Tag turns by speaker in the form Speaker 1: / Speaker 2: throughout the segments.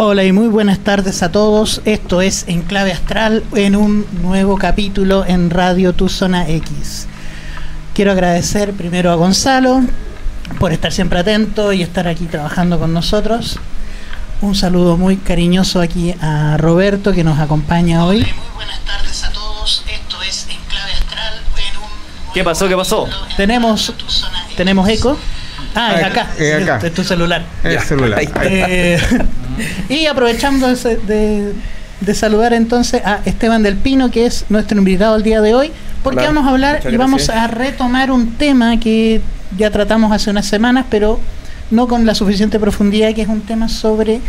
Speaker 1: Hola y muy buenas tardes a todos. Esto es Enclave Astral en un nuevo capítulo en Radio Tu Zona X. Quiero agradecer primero a Gonzalo por estar siempre atento y estar aquí trabajando con nosotros. Un saludo muy cariñoso aquí a Roberto que nos acompaña hoy. Hola y muy buenas tardes a todos. Esto es Enclave Astral en un
Speaker 2: ¿Qué pasó? ¿Qué pasó?
Speaker 1: Tenemos tenemos eco. Ah, es acá.
Speaker 3: Es acá.
Speaker 1: Es tu celular.
Speaker 3: El celular.
Speaker 1: Eh, y aprovechando de, de- de saludar entonces a Esteban del Pino, que es nuestro invitado el día de hoy, porque
Speaker 2: Hola,
Speaker 1: vamos a hablar y vamos a retomar un tema que ya tratamos hace unas semanas, pero no con la suficiente profundidad, que es un tema sobre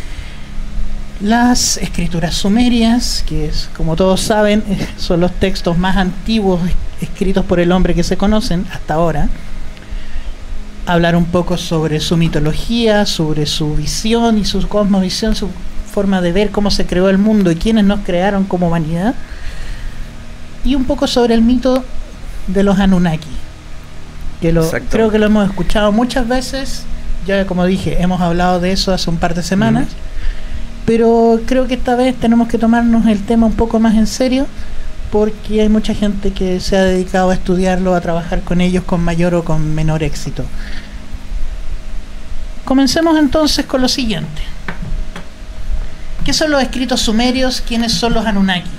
Speaker 1: las escrituras sumerias, que es, como todos saben, son los textos más antiguos es- escritos por el hombre que se conocen hasta ahora hablar un poco sobre su mitología, sobre su visión y su cosmovisión, su forma de ver cómo se creó el mundo y quiénes nos crearon como humanidad, y un poco sobre el mito de los Anunnaki, que lo,
Speaker 2: Exacto.
Speaker 1: creo que lo hemos escuchado muchas veces, ya como dije, hemos hablado de eso hace un par de semanas, pero creo que esta vez tenemos que tomarnos el tema un poco más en serio, porque hay mucha gente que se ha dedicado a estudiarlo, a trabajar con ellos con mayor o con menor éxito. Comencemos entonces con lo siguiente. ¿Qué son los escritos sumerios? ¿Quiénes son los Anunnaki?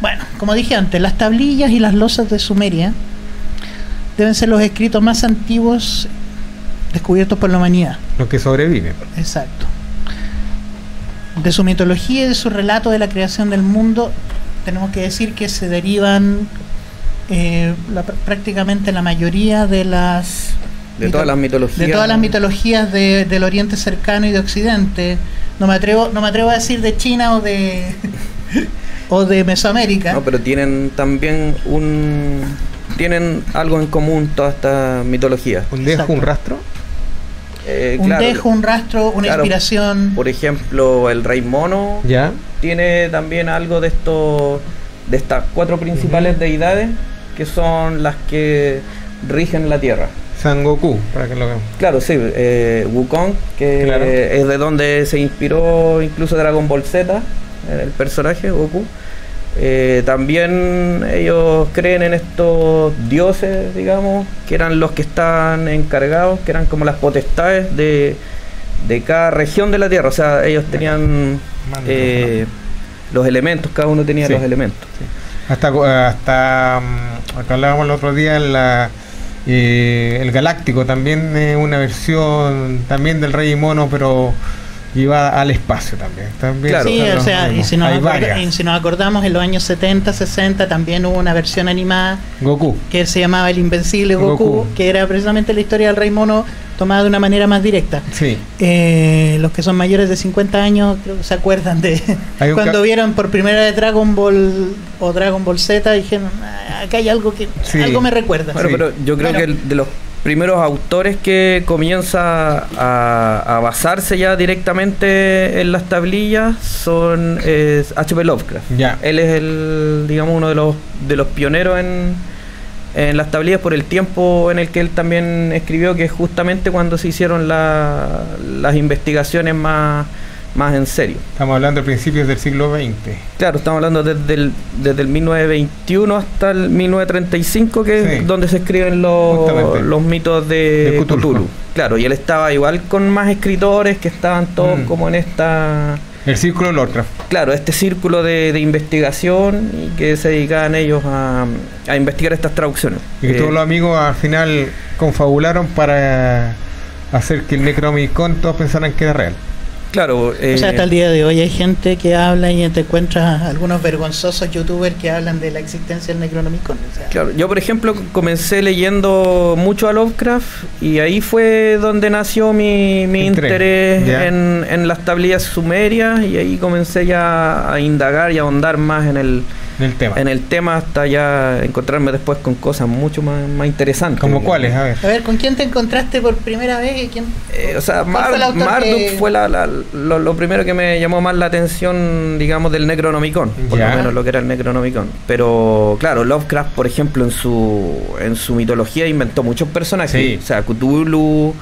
Speaker 1: Bueno, como dije antes, las tablillas y las losas de Sumeria deben ser los escritos más antiguos descubiertos por la humanidad.
Speaker 3: Los que sobreviven.
Speaker 1: Exacto. De su mitología y de su relato de la creación del mundo, tenemos que decir que se derivan eh, la- prácticamente la mayoría de las
Speaker 2: De todas las mitologías.
Speaker 1: de todas las mitologías de- del Oriente cercano y de Occidente. No me atrevo, no me atrevo a decir de China o de o de Mesoamérica.
Speaker 2: No, pero tienen también un. Tienen algo en común todas estas mitologías.
Speaker 3: Un dejo, un rastro.
Speaker 2: Eh,
Speaker 1: un
Speaker 2: claro,
Speaker 1: dejo, un rastro, una
Speaker 2: claro,
Speaker 1: inspiración.
Speaker 2: Por ejemplo, el rey mono
Speaker 3: Ya.
Speaker 2: tiene también algo de estos. de estas cuatro principales deidades que son las que rigen la tierra.
Speaker 3: San Goku, para que lo vean.
Speaker 2: Claro, sí, eh, Wukong, que
Speaker 3: Claro.
Speaker 2: eh, es de donde se inspiró incluso Dragon Ball Z, el personaje Goku. Eh, también ellos creen en estos dioses, digamos, que eran los que estaban encargados, que eran como las potestades de, de cada región de la Tierra. O sea, ellos tenían eh, los elementos, cada uno tenía
Speaker 3: Sí.
Speaker 2: los elementos.
Speaker 3: Hasta, hasta mm, acá hablábamos el otro día, la, eh, el Galáctico también es una versión también del Rey Mono, pero llevada al espacio también. también
Speaker 2: Claro.
Speaker 1: Sí, o sea, y si, nos
Speaker 3: Hay
Speaker 1: acorda-
Speaker 3: varias.
Speaker 1: y si nos acordamos, en los años 70, 60 también hubo una versión animada
Speaker 3: Goku.
Speaker 1: que se llamaba El Invencible Goku,
Speaker 3: Goku.
Speaker 1: que era precisamente la historia del Rey Mono tomada de una manera más directa.
Speaker 3: Sí.
Speaker 1: Eh, los que son mayores de 50 años creo que se acuerdan de cuando vieron por primera vez Dragon Ball o Dragon Ball Z dijeron, "Ah, acá hay algo que
Speaker 3: Sí.
Speaker 1: algo me recuerda.
Speaker 2: Bueno,
Speaker 3: Sí.
Speaker 2: pero yo creo
Speaker 1: Bueno.
Speaker 2: que el de los primeros autores que comienza a, a basarse ya directamente en las tablillas son H.P. Lovecraft.
Speaker 3: Ya.
Speaker 2: Él es el, digamos, uno de los de los pioneros en, en las tablillas por el tiempo en el que él también escribió, que es justamente cuando se hicieron la- las investigaciones más, más en serio.
Speaker 3: Estamos hablando de principios del siglo XX.
Speaker 2: Claro, estamos hablando desde el, desde el 1921 hasta el 1935, que
Speaker 3: Sí.
Speaker 2: es donde se escriben los, los mitos de,
Speaker 3: De Cthulhu.
Speaker 2: Cthulhu. Claro, y él estaba igual con más escritores que estaban todos
Speaker 3: Mm.
Speaker 2: como en esta...
Speaker 3: El círculo de Lovecraft.
Speaker 2: Claro, este círculo de, de investigación y que se dedicaban ellos a, a investigar estas traducciones.
Speaker 3: Y que
Speaker 2: Eh,
Speaker 3: todos los amigos al final confabularon para hacer que el Necronomicon todos pensaran que era real.
Speaker 2: Claro, eh,
Speaker 1: O sea, hasta el día de hoy hay gente que habla y te encuentras algunos vergonzosos youtubers que hablan de la existencia del Necronomicon. o sea,
Speaker 2: Claro, yo por ejemplo comencé leyendo mucho a Lovecraft y ahí fue donde nació mi, mi
Speaker 3: Interés,
Speaker 2: en, en las tablillas sumerias y ahí comencé ya a indagar y a ahondar más en el,
Speaker 3: Del tema.
Speaker 2: en el tema hasta ya encontrarme después con cosas mucho más, más interesantes.
Speaker 3: ¿Como cuáles? A ver.
Speaker 1: A ver, ¿con quién te encontraste por primera vez? y quién-
Speaker 2: Eh, o sea,
Speaker 1: ¿Cuál
Speaker 2: Mar-
Speaker 1: fue
Speaker 2: Marduk
Speaker 1: que-
Speaker 2: fue la- la- lo, lo primero que me llamó más la atención, digamos, del Necronomicon, por
Speaker 3: Ya.
Speaker 2: lo menos lo que era el Necronomicon. Pero claro, Lovecraft, por ejemplo, en su en su mitología inventó muchos personajes.
Speaker 3: Sí.
Speaker 2: O sea, Cthulhu,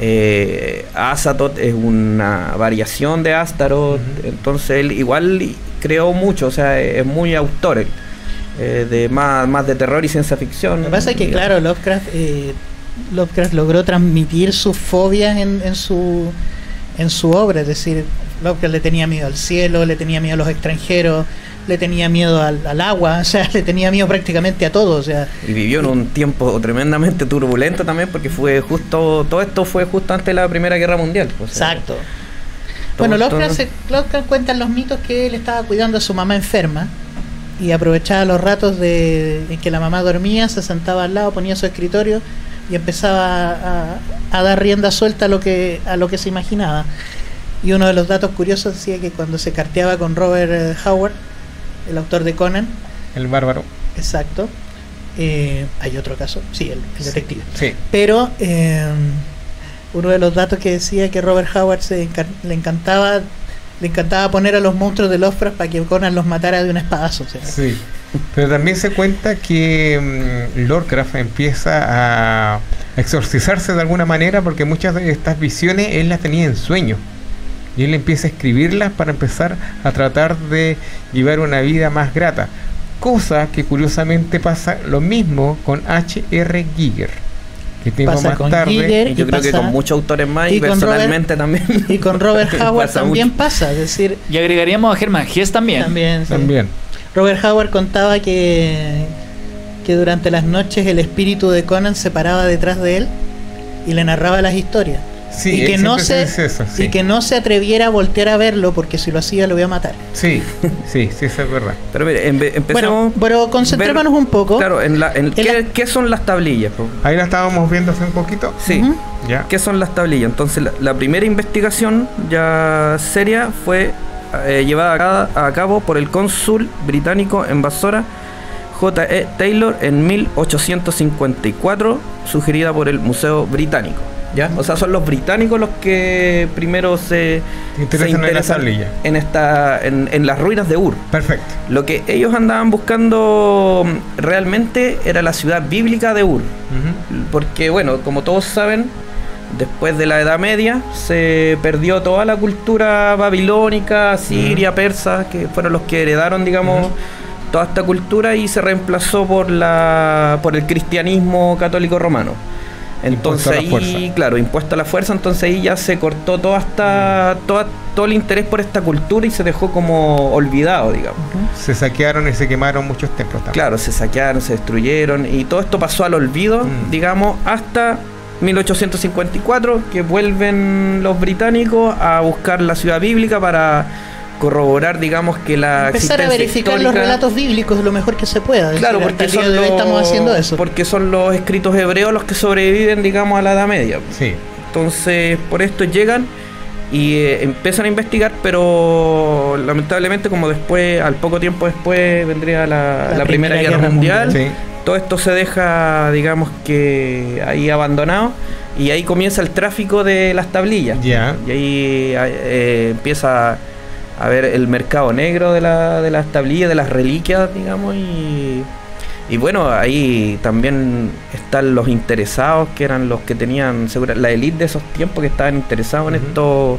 Speaker 2: Eh, Azatoth es una variación de Astaroth, entonces él igual creó mucho, o sea, es muy autor eh, de más, más de terror y ciencia ficción.
Speaker 1: Lo que pasa es que, claro, Lovecraft, eh, Lovecraft logró transmitir sus fobias en, en, su, en su obra, es decir, Lovecraft le tenía miedo al cielo, le tenía miedo a los extranjeros, le tenía miedo al, agua, o sea, le tenía miedo prácticamente a todo, o sea.
Speaker 2: Y vivió en un tiempo tremendamente turbulento también, porque fue justo, todo esto fue justo antes de la Primera Guerra Mundial.
Speaker 1: Exacto. Bueno, Lovecraft, cuenta cuentan los mitos que él estaba cuidando a su mamá enferma y aprovechaba los ratos de, en que la mamá dormía, se sentaba al lado, ponía su escritorio y empezaba a, a, dar rienda suelta a lo que a lo que se imaginaba. Y uno de los datos curiosos decía que cuando se carteaba con Robert eh, Howard, el autor de Conan.
Speaker 3: El bárbaro.
Speaker 1: Exacto. Eh, hay otro caso, sí, el, detective.
Speaker 3: Sí.
Speaker 1: Pero eh, uno de los datos que decía que Robert Howard se le encantaba le encantaba poner a los monstruos de Lovecraft para que Conan los matara de un espadazo.
Speaker 3: Sí, pero también se cuenta que um, Lovecraft empieza a exorcizarse de alguna manera porque muchas de estas visiones él las tenía en sueños y él empieza a escribirlas para empezar a tratar de llevar una vida más grata. Cosa que curiosamente pasa lo mismo con H.R. Giger. Que tiempo más tarde.
Speaker 2: y yo creo que con muchos autores más y, personalmente también.
Speaker 1: Y con Robert Howard también pasa. Es decir,
Speaker 4: y agregaríamos a Germán Gies también.
Speaker 1: También,
Speaker 3: también.
Speaker 1: Robert Howard contaba que, que durante las noches el espíritu de Conan se paraba detrás de él y le narraba las historias y que no se, y que no se atreviera a voltear a verlo porque si lo hacía lo voy a matar.
Speaker 3: Sí, sí, sí, eso es verdad.
Speaker 2: Pero mire, empecemos. Bueno,
Speaker 1: pero concentrémonos un poco.
Speaker 2: Claro, en, la, en, ¿qué, son las tablillas?
Speaker 3: Ahí la estábamos viendo hace un poquito.
Speaker 2: Sí. ya. ¿Qué son las tablillas? Entonces, la, primera investigación ya seria fue eh, llevada a, a, cabo por el cónsul británico en Basora. J. E. Taylor en 1854, sugerida por el Museo Británico. ¿Ya? O sea, son los británicos los que primero se,
Speaker 3: interesan,
Speaker 2: en, esta, en, las ruinas de Ur.
Speaker 3: Perfecto.
Speaker 2: Lo que ellos andaban buscando realmente era la ciudad bíblica de Ur. Porque, bueno, como todos saben, después de la Edad Media se perdió toda la cultura babilónica, siria, persa, que fueron los que heredaron, digamos, toda esta cultura y se reemplazó por, la, por el cristianismo católico romano. Entonces ahí, claro, impuesta la fuerza, entonces ahí ya se cortó toda esta, toda, todo el interés por esta cultura y se dejó como olvidado, digamos.
Speaker 3: Se saquearon y se quemaron muchos templos también.
Speaker 2: Claro, se saquearon, se destruyeron y todo esto pasó al olvido, mm. digamos, hasta 1854, que vuelven los británicos a buscar la ciudad bíblica para corroborar, digamos, que la
Speaker 1: empezar a verificar los relatos bíblicos lo mejor que se pueda.
Speaker 2: Claro, porque son los, estamos haciendo eso. Porque son los escritos hebreos los que sobreviven, digamos, a la Edad Media.
Speaker 3: Sí.
Speaker 2: Entonces, por esto llegan y eh, empiezan a investigar, pero lamentablemente, como después, al poco tiempo después, vendría la, Primera, Guerra, Mundial. Todo esto se deja, digamos, que ahí abandonado y ahí comienza el tráfico de las tablillas.
Speaker 3: Ya.
Speaker 2: Y ahí eh, empieza a ver el mercado negro de, la, de las tablillas, de las reliquias, digamos, y, y bueno, ahí también están los interesados, que eran los que tenían, segura, la élite de esos tiempos que estaban interesados en esto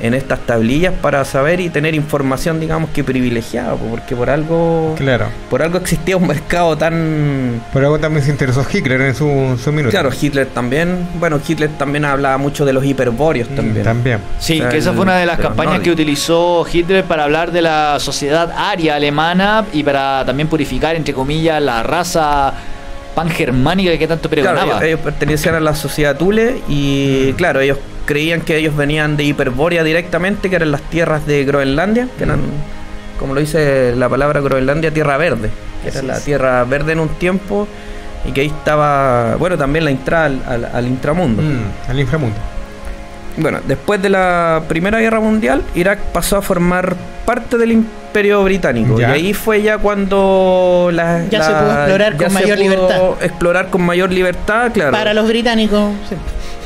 Speaker 2: en estas tablillas para saber y tener información, digamos que privilegiada, porque por algo
Speaker 3: claro.
Speaker 2: por algo existía un mercado tan
Speaker 3: por algo también se interesó Hitler en su, su minuto.
Speaker 2: Claro, Hitler también, bueno, Hitler también hablaba mucho de los hiperbóreos mm, también.
Speaker 3: también.
Speaker 4: Sí, que esa fue una de las campañas que utilizó Hitler para hablar de la sociedad aria alemana y para también purificar entre comillas la raza pangermánica que tanto pregonaba.
Speaker 2: Claro, ellos, pertenecían a la sociedad Thule y mm. claro, ellos creían que ellos venían de Hiperbórea directamente, que eran las tierras de Groenlandia, que eran, como lo dice la palabra Groenlandia, tierra verde, que era la tierra verde en un tiempo y que ahí estaba, bueno, también la entrada al, intramundo.
Speaker 3: Mm, al inframundo.
Speaker 2: Bueno, después de la Primera Guerra Mundial, Irak pasó a formar parte del Imperio Británico. Y ahí fue ya cuando
Speaker 1: la, ya se pudo explorar con mayor libertad.
Speaker 2: Explorar con mayor libertad, claro.
Speaker 1: Para los británicos.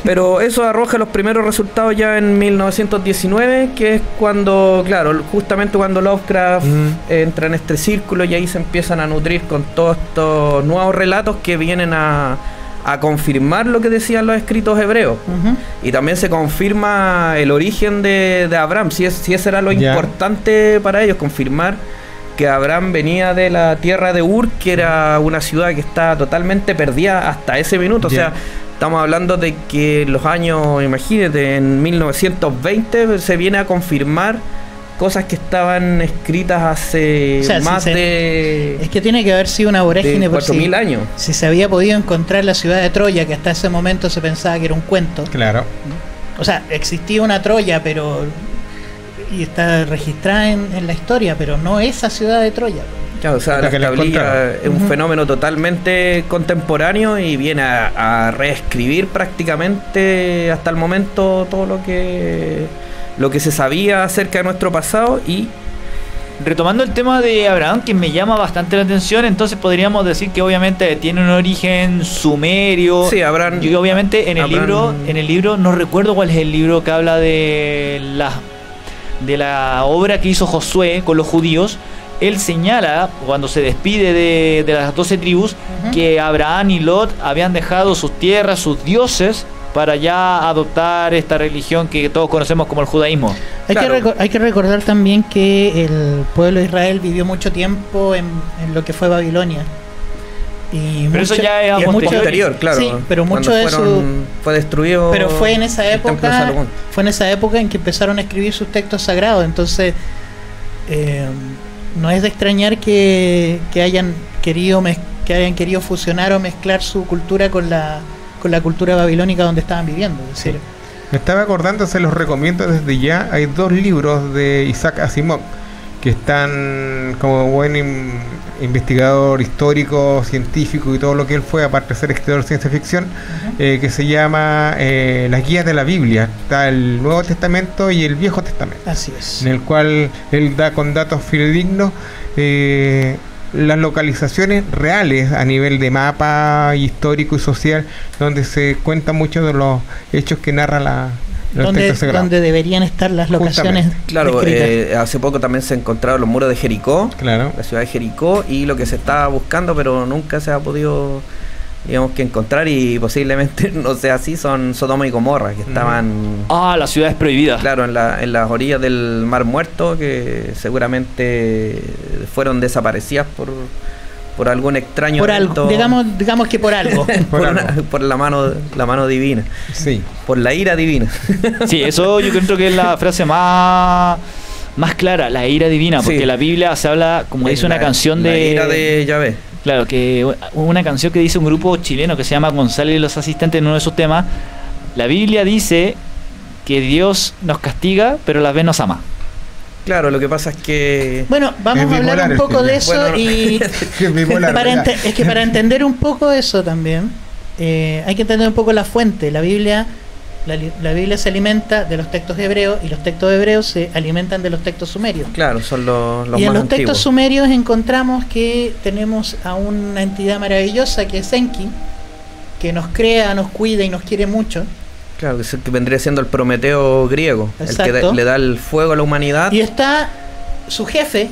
Speaker 2: Pero eso arroja los primeros resultados ya en 1919, que es cuando, claro, justamente cuando Lovecraft entra en este círculo y ahí se empiezan a nutrir con todos estos nuevos relatos que vienen a, a confirmar lo que decían los escritos hebreos. Y también se confirma el origen de, de Abraham, si, es, si eso era lo importante para ellos, confirmar que Abraham venía de la tierra de Ur, que era una ciudad que está totalmente perdida hasta ese minuto. O sea, estamos hablando de que en los años, imagínate, en 1920 se viene a confirmar cosas que estaban escritas hace
Speaker 1: O sea, sí,
Speaker 2: más
Speaker 1: se-
Speaker 2: de,
Speaker 1: Es que tiene que haber sido una vorágine por si,
Speaker 2: 4.000 años.
Speaker 1: si se había podido encontrar la ciudad de Troya, que hasta ese momento se pensaba que era un cuento.
Speaker 3: Claro.
Speaker 1: O sea, existía una Troya, pero. y está registrada en, en la historia, pero no esa ciudad de Troya.
Speaker 2: Claro, o sea,
Speaker 3: La
Speaker 2: la tablilla es un fenómeno totalmente contemporáneo y viene a, a reescribir prácticamente hasta el momento todo lo que lo que se sabía acerca de nuestro pasado y
Speaker 4: Retomando el tema de Abraham, que me llama bastante la atención, entonces podríamos decir que obviamente tiene un origen sumerio.
Speaker 2: sí, habrán
Speaker 4: Y obviamente en el libro, en el libro no recuerdo cuál es el libro que habla de la de la obra que hizo Josué con los judíos. Él señala cuando se despide de, de las doce tribus que Abraham y Lot habían dejado sus tierras, sus dioses, para ya adoptar esta religión que todos conocemos como el judaísmo.
Speaker 1: Hay,
Speaker 2: Claro.
Speaker 1: que hay que recordar también que el pueblo de Israel vivió mucho tiempo en, en lo que fue Babilonia. Y
Speaker 4: Pero eso ya es
Speaker 1: y
Speaker 4: a
Speaker 1: mucho-
Speaker 4: posteriori.
Speaker 2: posterior, claro.
Speaker 1: Sí, pero mucho de su-
Speaker 2: fueron- fue destruido
Speaker 1: Pero fue en esa época, fue en esa época en que empezaron a escribir sus textos sagrados. Entonces, eh, no es de extrañar que, que hayan querido que hayan querido fusionar o mezclar su cultura con la con la cultura babilónica donde estaban viviendo. Es decir,
Speaker 3: Me estaba acordando, se los recomiendo desde ya. Hay dos libros de Isaac Asimov que están como buen in- investigador histórico, científico y todo lo que él fue, aparte de ser escritor de ciencia ficción, eh, que se llama eh, Las Guías de la Biblia. Está el Nuevo Testamento y el Viejo Testamento,
Speaker 1: así es.
Speaker 3: en el cual él da con datos fidedignos eh, las localizaciones reales a nivel de mapa histórico y social, donde se cuentan muchos de los hechos que narra la,
Speaker 1: Donde,
Speaker 3: textos sagrados.
Speaker 1: donde deberían estar las locaciones
Speaker 2: Claro, eh, hace poco también se encontraron los muros de Jericó,
Speaker 3: Claro.
Speaker 2: la ciudad de Jericó, y lo que se estaba buscando, pero nunca se ha podido, digamos, que encontrar, y posiblemente no sea así, son Sodoma y Gomorra, que estaban,
Speaker 4: Ah, las ciudades prohibidas.
Speaker 2: claro, en, la, en las orillas del Mar Muerto, que seguramente fueron desaparecidas por, por algún extraño
Speaker 1: por
Speaker 2: evento,
Speaker 1: algo, digamos, digamos que por algo.
Speaker 2: por,
Speaker 3: Por
Speaker 2: una-
Speaker 3: algo.
Speaker 2: por la mano la mano divina,
Speaker 3: Sí.
Speaker 2: por la ira divina.
Speaker 4: Sí, eso yo creo que es la frase más, más clara, la ira divina, porque
Speaker 2: Sí.
Speaker 4: la Biblia se habla, como dice una
Speaker 2: La-
Speaker 4: canción
Speaker 2: la
Speaker 4: de...
Speaker 2: ira de Yahvé.
Speaker 4: Claro, que una canción que dice un grupo chileno que se llama González y los asistentes en uno de sus temas, la Biblia dice que Dios nos castiga, pero a la vez nos ama.
Speaker 2: Claro, lo que pasa es que
Speaker 1: Bueno, vamos a hablar un poco de eso
Speaker 2: Bueno,
Speaker 1: y
Speaker 3: Es bipolar,
Speaker 1: para es que para entender un poco eso también eh, hay que entender un poco la fuente. La Biblia, la, li- la Biblia se alimenta de los textos hebreos y los textos hebreos se alimentan de los textos sumerios.
Speaker 2: Claro, son los, los
Speaker 1: y en los
Speaker 2: antiguos.
Speaker 1: textos sumerios encontramos que tenemos a una entidad maravillosa que es Enki, que nos crea, nos cuida y nos quiere mucho.
Speaker 2: Claro, que, es el que vendría siendo el Prometeo griego, el que da- le da el fuego a la humanidad.
Speaker 1: Y está su jefe,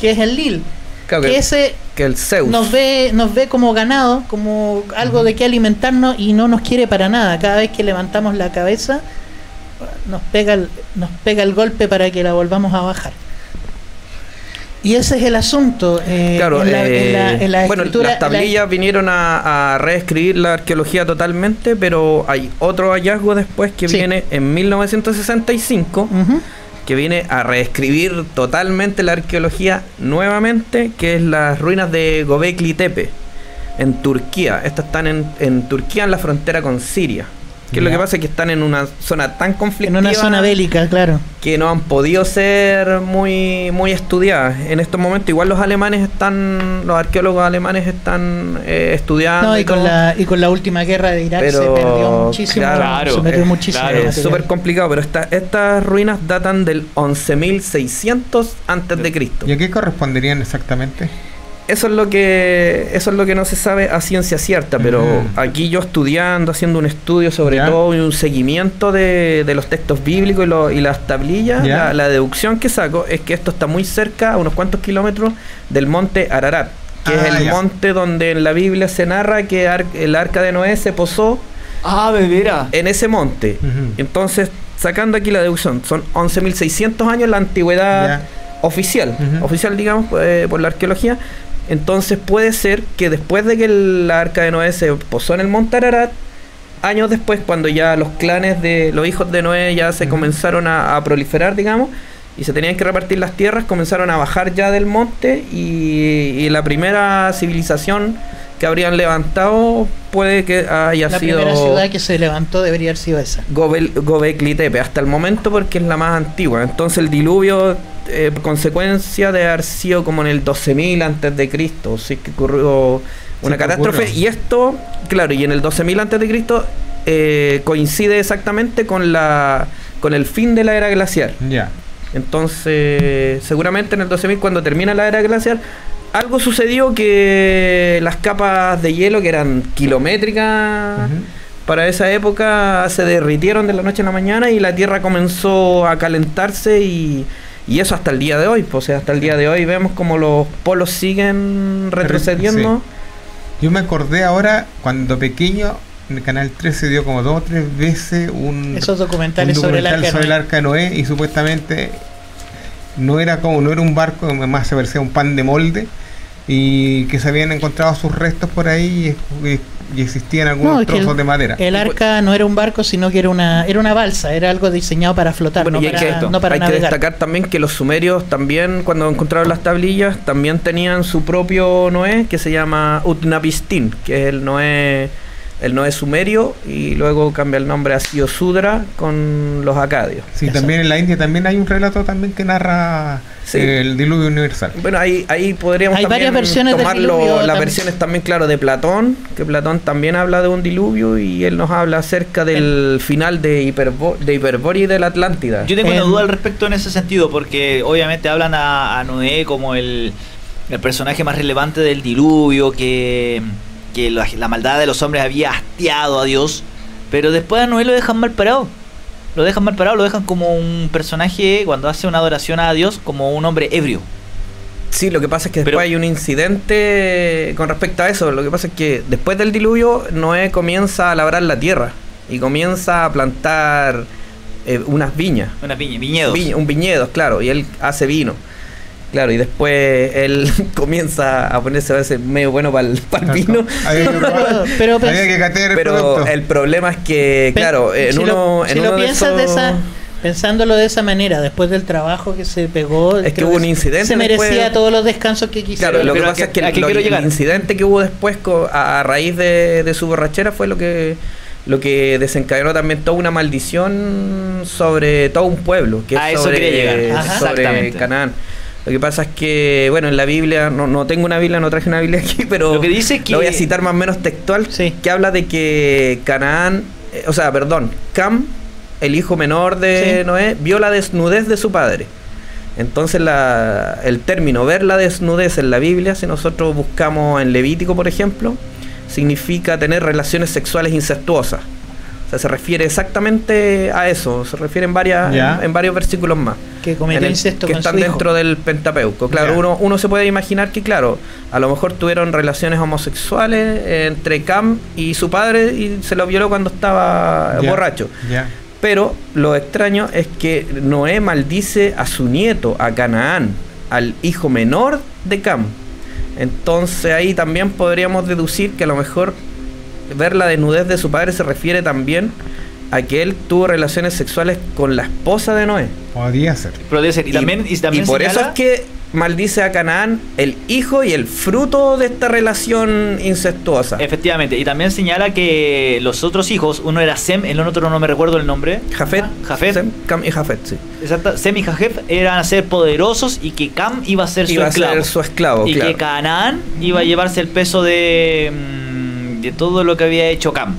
Speaker 1: que es el Lil,
Speaker 2: Claro,
Speaker 1: que
Speaker 2: que,
Speaker 1: ese
Speaker 2: que el Zeus.
Speaker 1: nos ve, nos ve como ganado, como algo de que alimentarnos y no nos quiere para nada. Cada vez que levantamos la cabeza, nos pega el, nos pega el golpe para que la volvamos a bajar. Y ese es el asunto. eh,
Speaker 2: Claro,
Speaker 1: en la, en la-
Speaker 2: eh,
Speaker 1: en la
Speaker 2: bueno, las tablillas vinieron a, a reescribir la arqueología totalmente, pero hay otro hallazgo después que
Speaker 1: Sí.
Speaker 2: viene en 1965,
Speaker 1: Ujú.
Speaker 2: que viene a reescribir totalmente la arqueología nuevamente, que es las ruinas de Gobekli Tepe, en Turquía. Estas están en, en Turquía, en la frontera con Siria. Que es lo que pasa es que están en una zona tan
Speaker 1: En
Speaker 2: conflictiva
Speaker 1: una zona bélica, claro.
Speaker 2: que no han podido ser muy muy estudiadas. En estos momentos igual los alemanes están, los arqueólogos alemanes están eh, estudiando.
Speaker 1: No,
Speaker 2: y
Speaker 1: y con,
Speaker 2: todo.
Speaker 1: la, y con la última guerra de Irak se perdió muchísimo.
Speaker 2: claro,
Speaker 1: se perdió
Speaker 2: es-
Speaker 1: muchísimo.
Speaker 4: claro,
Speaker 2: es súper complicado, pero esta- estas ruinas datan del 11.600 antes de Cristo.
Speaker 3: ¿Y a qué corresponderían exactamente?
Speaker 2: Eso es lo que eso es lo que no se sabe a ciencia cierta, pero aquí yo estudiando, haciendo un estudio sobre todo y un seguimiento de, de los textos bíblicos y, lo- y las tablillas, la, la deducción que saco es que esto está muy cerca, a unos cuantos kilómetros del monte Ararat, que es
Speaker 3: Ah,
Speaker 2: el monte donde en la Biblia se narra que ar- el arca de Noé se posó
Speaker 4: Ah, bebera.
Speaker 2: en ese monte. Entonces, sacando aquí la deducción, son 11.600 años la antigüedad oficial, oficial digamos, eh, por la arqueología. Entonces puede ser que después de que el arca de Noé se posó en el monte Ararat, años después, cuando ya los clanes de los hijos de Noé ya se comenzaron a, a proliferar, digamos, y se tenían que repartir las tierras, comenzaron a bajar ya del monte y, y la primera civilización que habrían levantado puede que haya
Speaker 1: La
Speaker 2: sido
Speaker 1: primera ciudad que se levantó debería haber sido esa.
Speaker 2: Gobel- Gobekli Tepe hasta el momento porque es la más antigua. Entonces el diluvio, eh, consecuencia de haber sido como en el 12.000 antes de Cristo, sí que ocurrió una
Speaker 3: Sí,
Speaker 2: catástrofe. Y esto, claro, y en el 12.000 antes de Cristo eh, coincide exactamente con la con el fin de la era glaciar.
Speaker 3: Ya.
Speaker 2: Entonces, seguramente en el 12.000, cuando termina la era glacial, algo sucedió que las capas de hielo, que eran kilométricas para esa época, se derritieron de la noche a la mañana y la Tierra comenzó a calentarse y, y eso hasta el día de hoy. pues, O sea, hasta el día de hoy vemos como los polos siguen retrocediendo.
Speaker 3: Yo me acordé ahora, cuando pequeño, en el Canal 13 dio como dos o tres veces un,
Speaker 1: Esos
Speaker 3: un
Speaker 1: documentales sobre el
Speaker 3: documental
Speaker 1: arca.
Speaker 3: sobre el arca de Noé y supuestamente no era como no era un barco, más se parecía a un pan de molde y que se habían encontrado sus restos por ahí y, y- y existían algunos
Speaker 1: No,
Speaker 3: trozos
Speaker 1: el-
Speaker 3: de madera.
Speaker 1: El arca no era un barco, sino que era una, era una balsa, era algo diseñado para flotar,
Speaker 2: Bueno,
Speaker 1: no,
Speaker 2: y hay,
Speaker 1: para,
Speaker 2: que,
Speaker 1: no para
Speaker 2: hay que
Speaker 1: navegar.
Speaker 2: destacar también que los sumerios también, cuando encontraron las tablillas, también tenían su propio Noé, que se llama Utnapistin, que es el Noé, el Noé sumerio, y luego cambia el nombre a Siosudra con los acadios.
Speaker 3: Sí, también en la India también hay un relato también que narra
Speaker 2: Sí.
Speaker 3: el diluvio universal.
Speaker 2: Bueno, ahí, ahí podríamos
Speaker 1: Hay
Speaker 2: también
Speaker 1: varias versiones del
Speaker 2: tomar lo- las
Speaker 1: también.
Speaker 2: versiones también, claro, de Platón, que Platón también habla de un diluvio y él nos habla acerca del final de, Hiperbo de Hiperbórea y de la Atlántida.
Speaker 4: Yo tengo una
Speaker 1: En-
Speaker 4: duda al respecto en ese sentido, porque obviamente hablan a, a Noé como el, el personaje más relevante del diluvio, que, que la, la maldad de los hombres había hastiado a Dios, pero después a Noé lo dejan mal parado. Lo dejan mal parado, lo dejan como un personaje cuando hace una adoración a Dios, como un hombre ebrio.
Speaker 2: Sí, lo que pasa es que después
Speaker 4: Pero-
Speaker 2: hay un incidente con respecto a eso. Lo que pasa es que después del diluvio, Noé comienza a labrar la tierra y comienza a plantar eh, unas viñas.
Speaker 4: Una piña, viñedos.
Speaker 2: Un viñedo, claro, y él hace vino. Claro, y después él comienza a ponerse a veces medio bueno para el, vino.
Speaker 3: Había que, probar-
Speaker 1: pero, pero-
Speaker 3: el
Speaker 2: el problema es que,
Speaker 1: Pe-
Speaker 2: claro, en
Speaker 1: si
Speaker 2: uno,
Speaker 1: lo,
Speaker 2: en
Speaker 1: si
Speaker 2: uno
Speaker 1: lo piensas de
Speaker 2: esos-
Speaker 1: esa, pensándolo de esa manera, después del trabajo que se pegó,
Speaker 2: Es que hubo un incidente
Speaker 1: Se merecía
Speaker 2: después.
Speaker 1: todos los descansos que quisiera.
Speaker 2: Claro, lo que
Speaker 4: Pero ¿a
Speaker 2: pasa es que lo- el
Speaker 4: llegar?
Speaker 2: incidente que hubo después co- a, a raíz de, de su borrachera fue lo que lo que desencadenó también toda una maldición sobre todo un pueblo, que
Speaker 4: A
Speaker 2: es
Speaker 4: eso
Speaker 2: sobre,
Speaker 4: quería llegar.
Speaker 1: Ajá.
Speaker 2: sobre
Speaker 4: Exactamente.
Speaker 2: Canaán. Lo que pasa es que, bueno, en la Biblia, no, no tengo una Biblia, no traje una Biblia aquí, pero
Speaker 4: Lo que dice que-
Speaker 2: lo voy a citar más o menos textual,
Speaker 1: Sí.
Speaker 2: que habla de que Canaán, eh, o sea, perdón, Cam, el hijo menor de
Speaker 1: Sí.
Speaker 2: Noé, vio la desnudez de su padre. Entonces la, el término ver la desnudez en la Biblia, si nosotros buscamos en Levítico, por ejemplo, significa tener relaciones sexuales incestuosas. O sea, se refiere exactamente a eso, se refiere en, varias, en, en varios versículos más.
Speaker 1: que cometió incesto
Speaker 2: que
Speaker 1: con
Speaker 2: están
Speaker 1: su hijo.
Speaker 2: dentro del Pentapeuco. Claro,
Speaker 3: Ya.
Speaker 2: uno, uno se puede imaginar que, claro, a lo mejor tuvieron relaciones homosexuales entre Cam y su padre y se lo violó cuando estaba
Speaker 3: Ya,
Speaker 2: borracho.
Speaker 3: Ya.
Speaker 2: Pero lo extraño es que Noé maldice a su nieto, a Canaán, al hijo menor de Cam. Entonces ahí también podríamos deducir que a lo mejor ver la desnudez de su padre se refiere también a que él tuvo relaciones sexuales con la esposa de Noé.
Speaker 3: Podría ser.
Speaker 4: Podría ser. Y, también, y también
Speaker 2: por eso es que maldice a Canaán el hijo y el fruto de esta relación incestuosa.
Speaker 4: Efectivamente, y también señala que los otros hijos, uno era Sem, el otro no me recuerdo el nombre.
Speaker 2: Jafet,
Speaker 4: Jafet.
Speaker 2: Sem, Cam y Jafet, sí.
Speaker 4: Exacto, Sem y Jafet eran a ser poderosos y que Cam iba a ser su
Speaker 2: Iba a
Speaker 4: esclavo.
Speaker 2: ser su esclavo,
Speaker 4: y
Speaker 2: claro.
Speaker 4: que Canaán iba a llevarse el peso de, mm, de todo lo que había hecho Cam.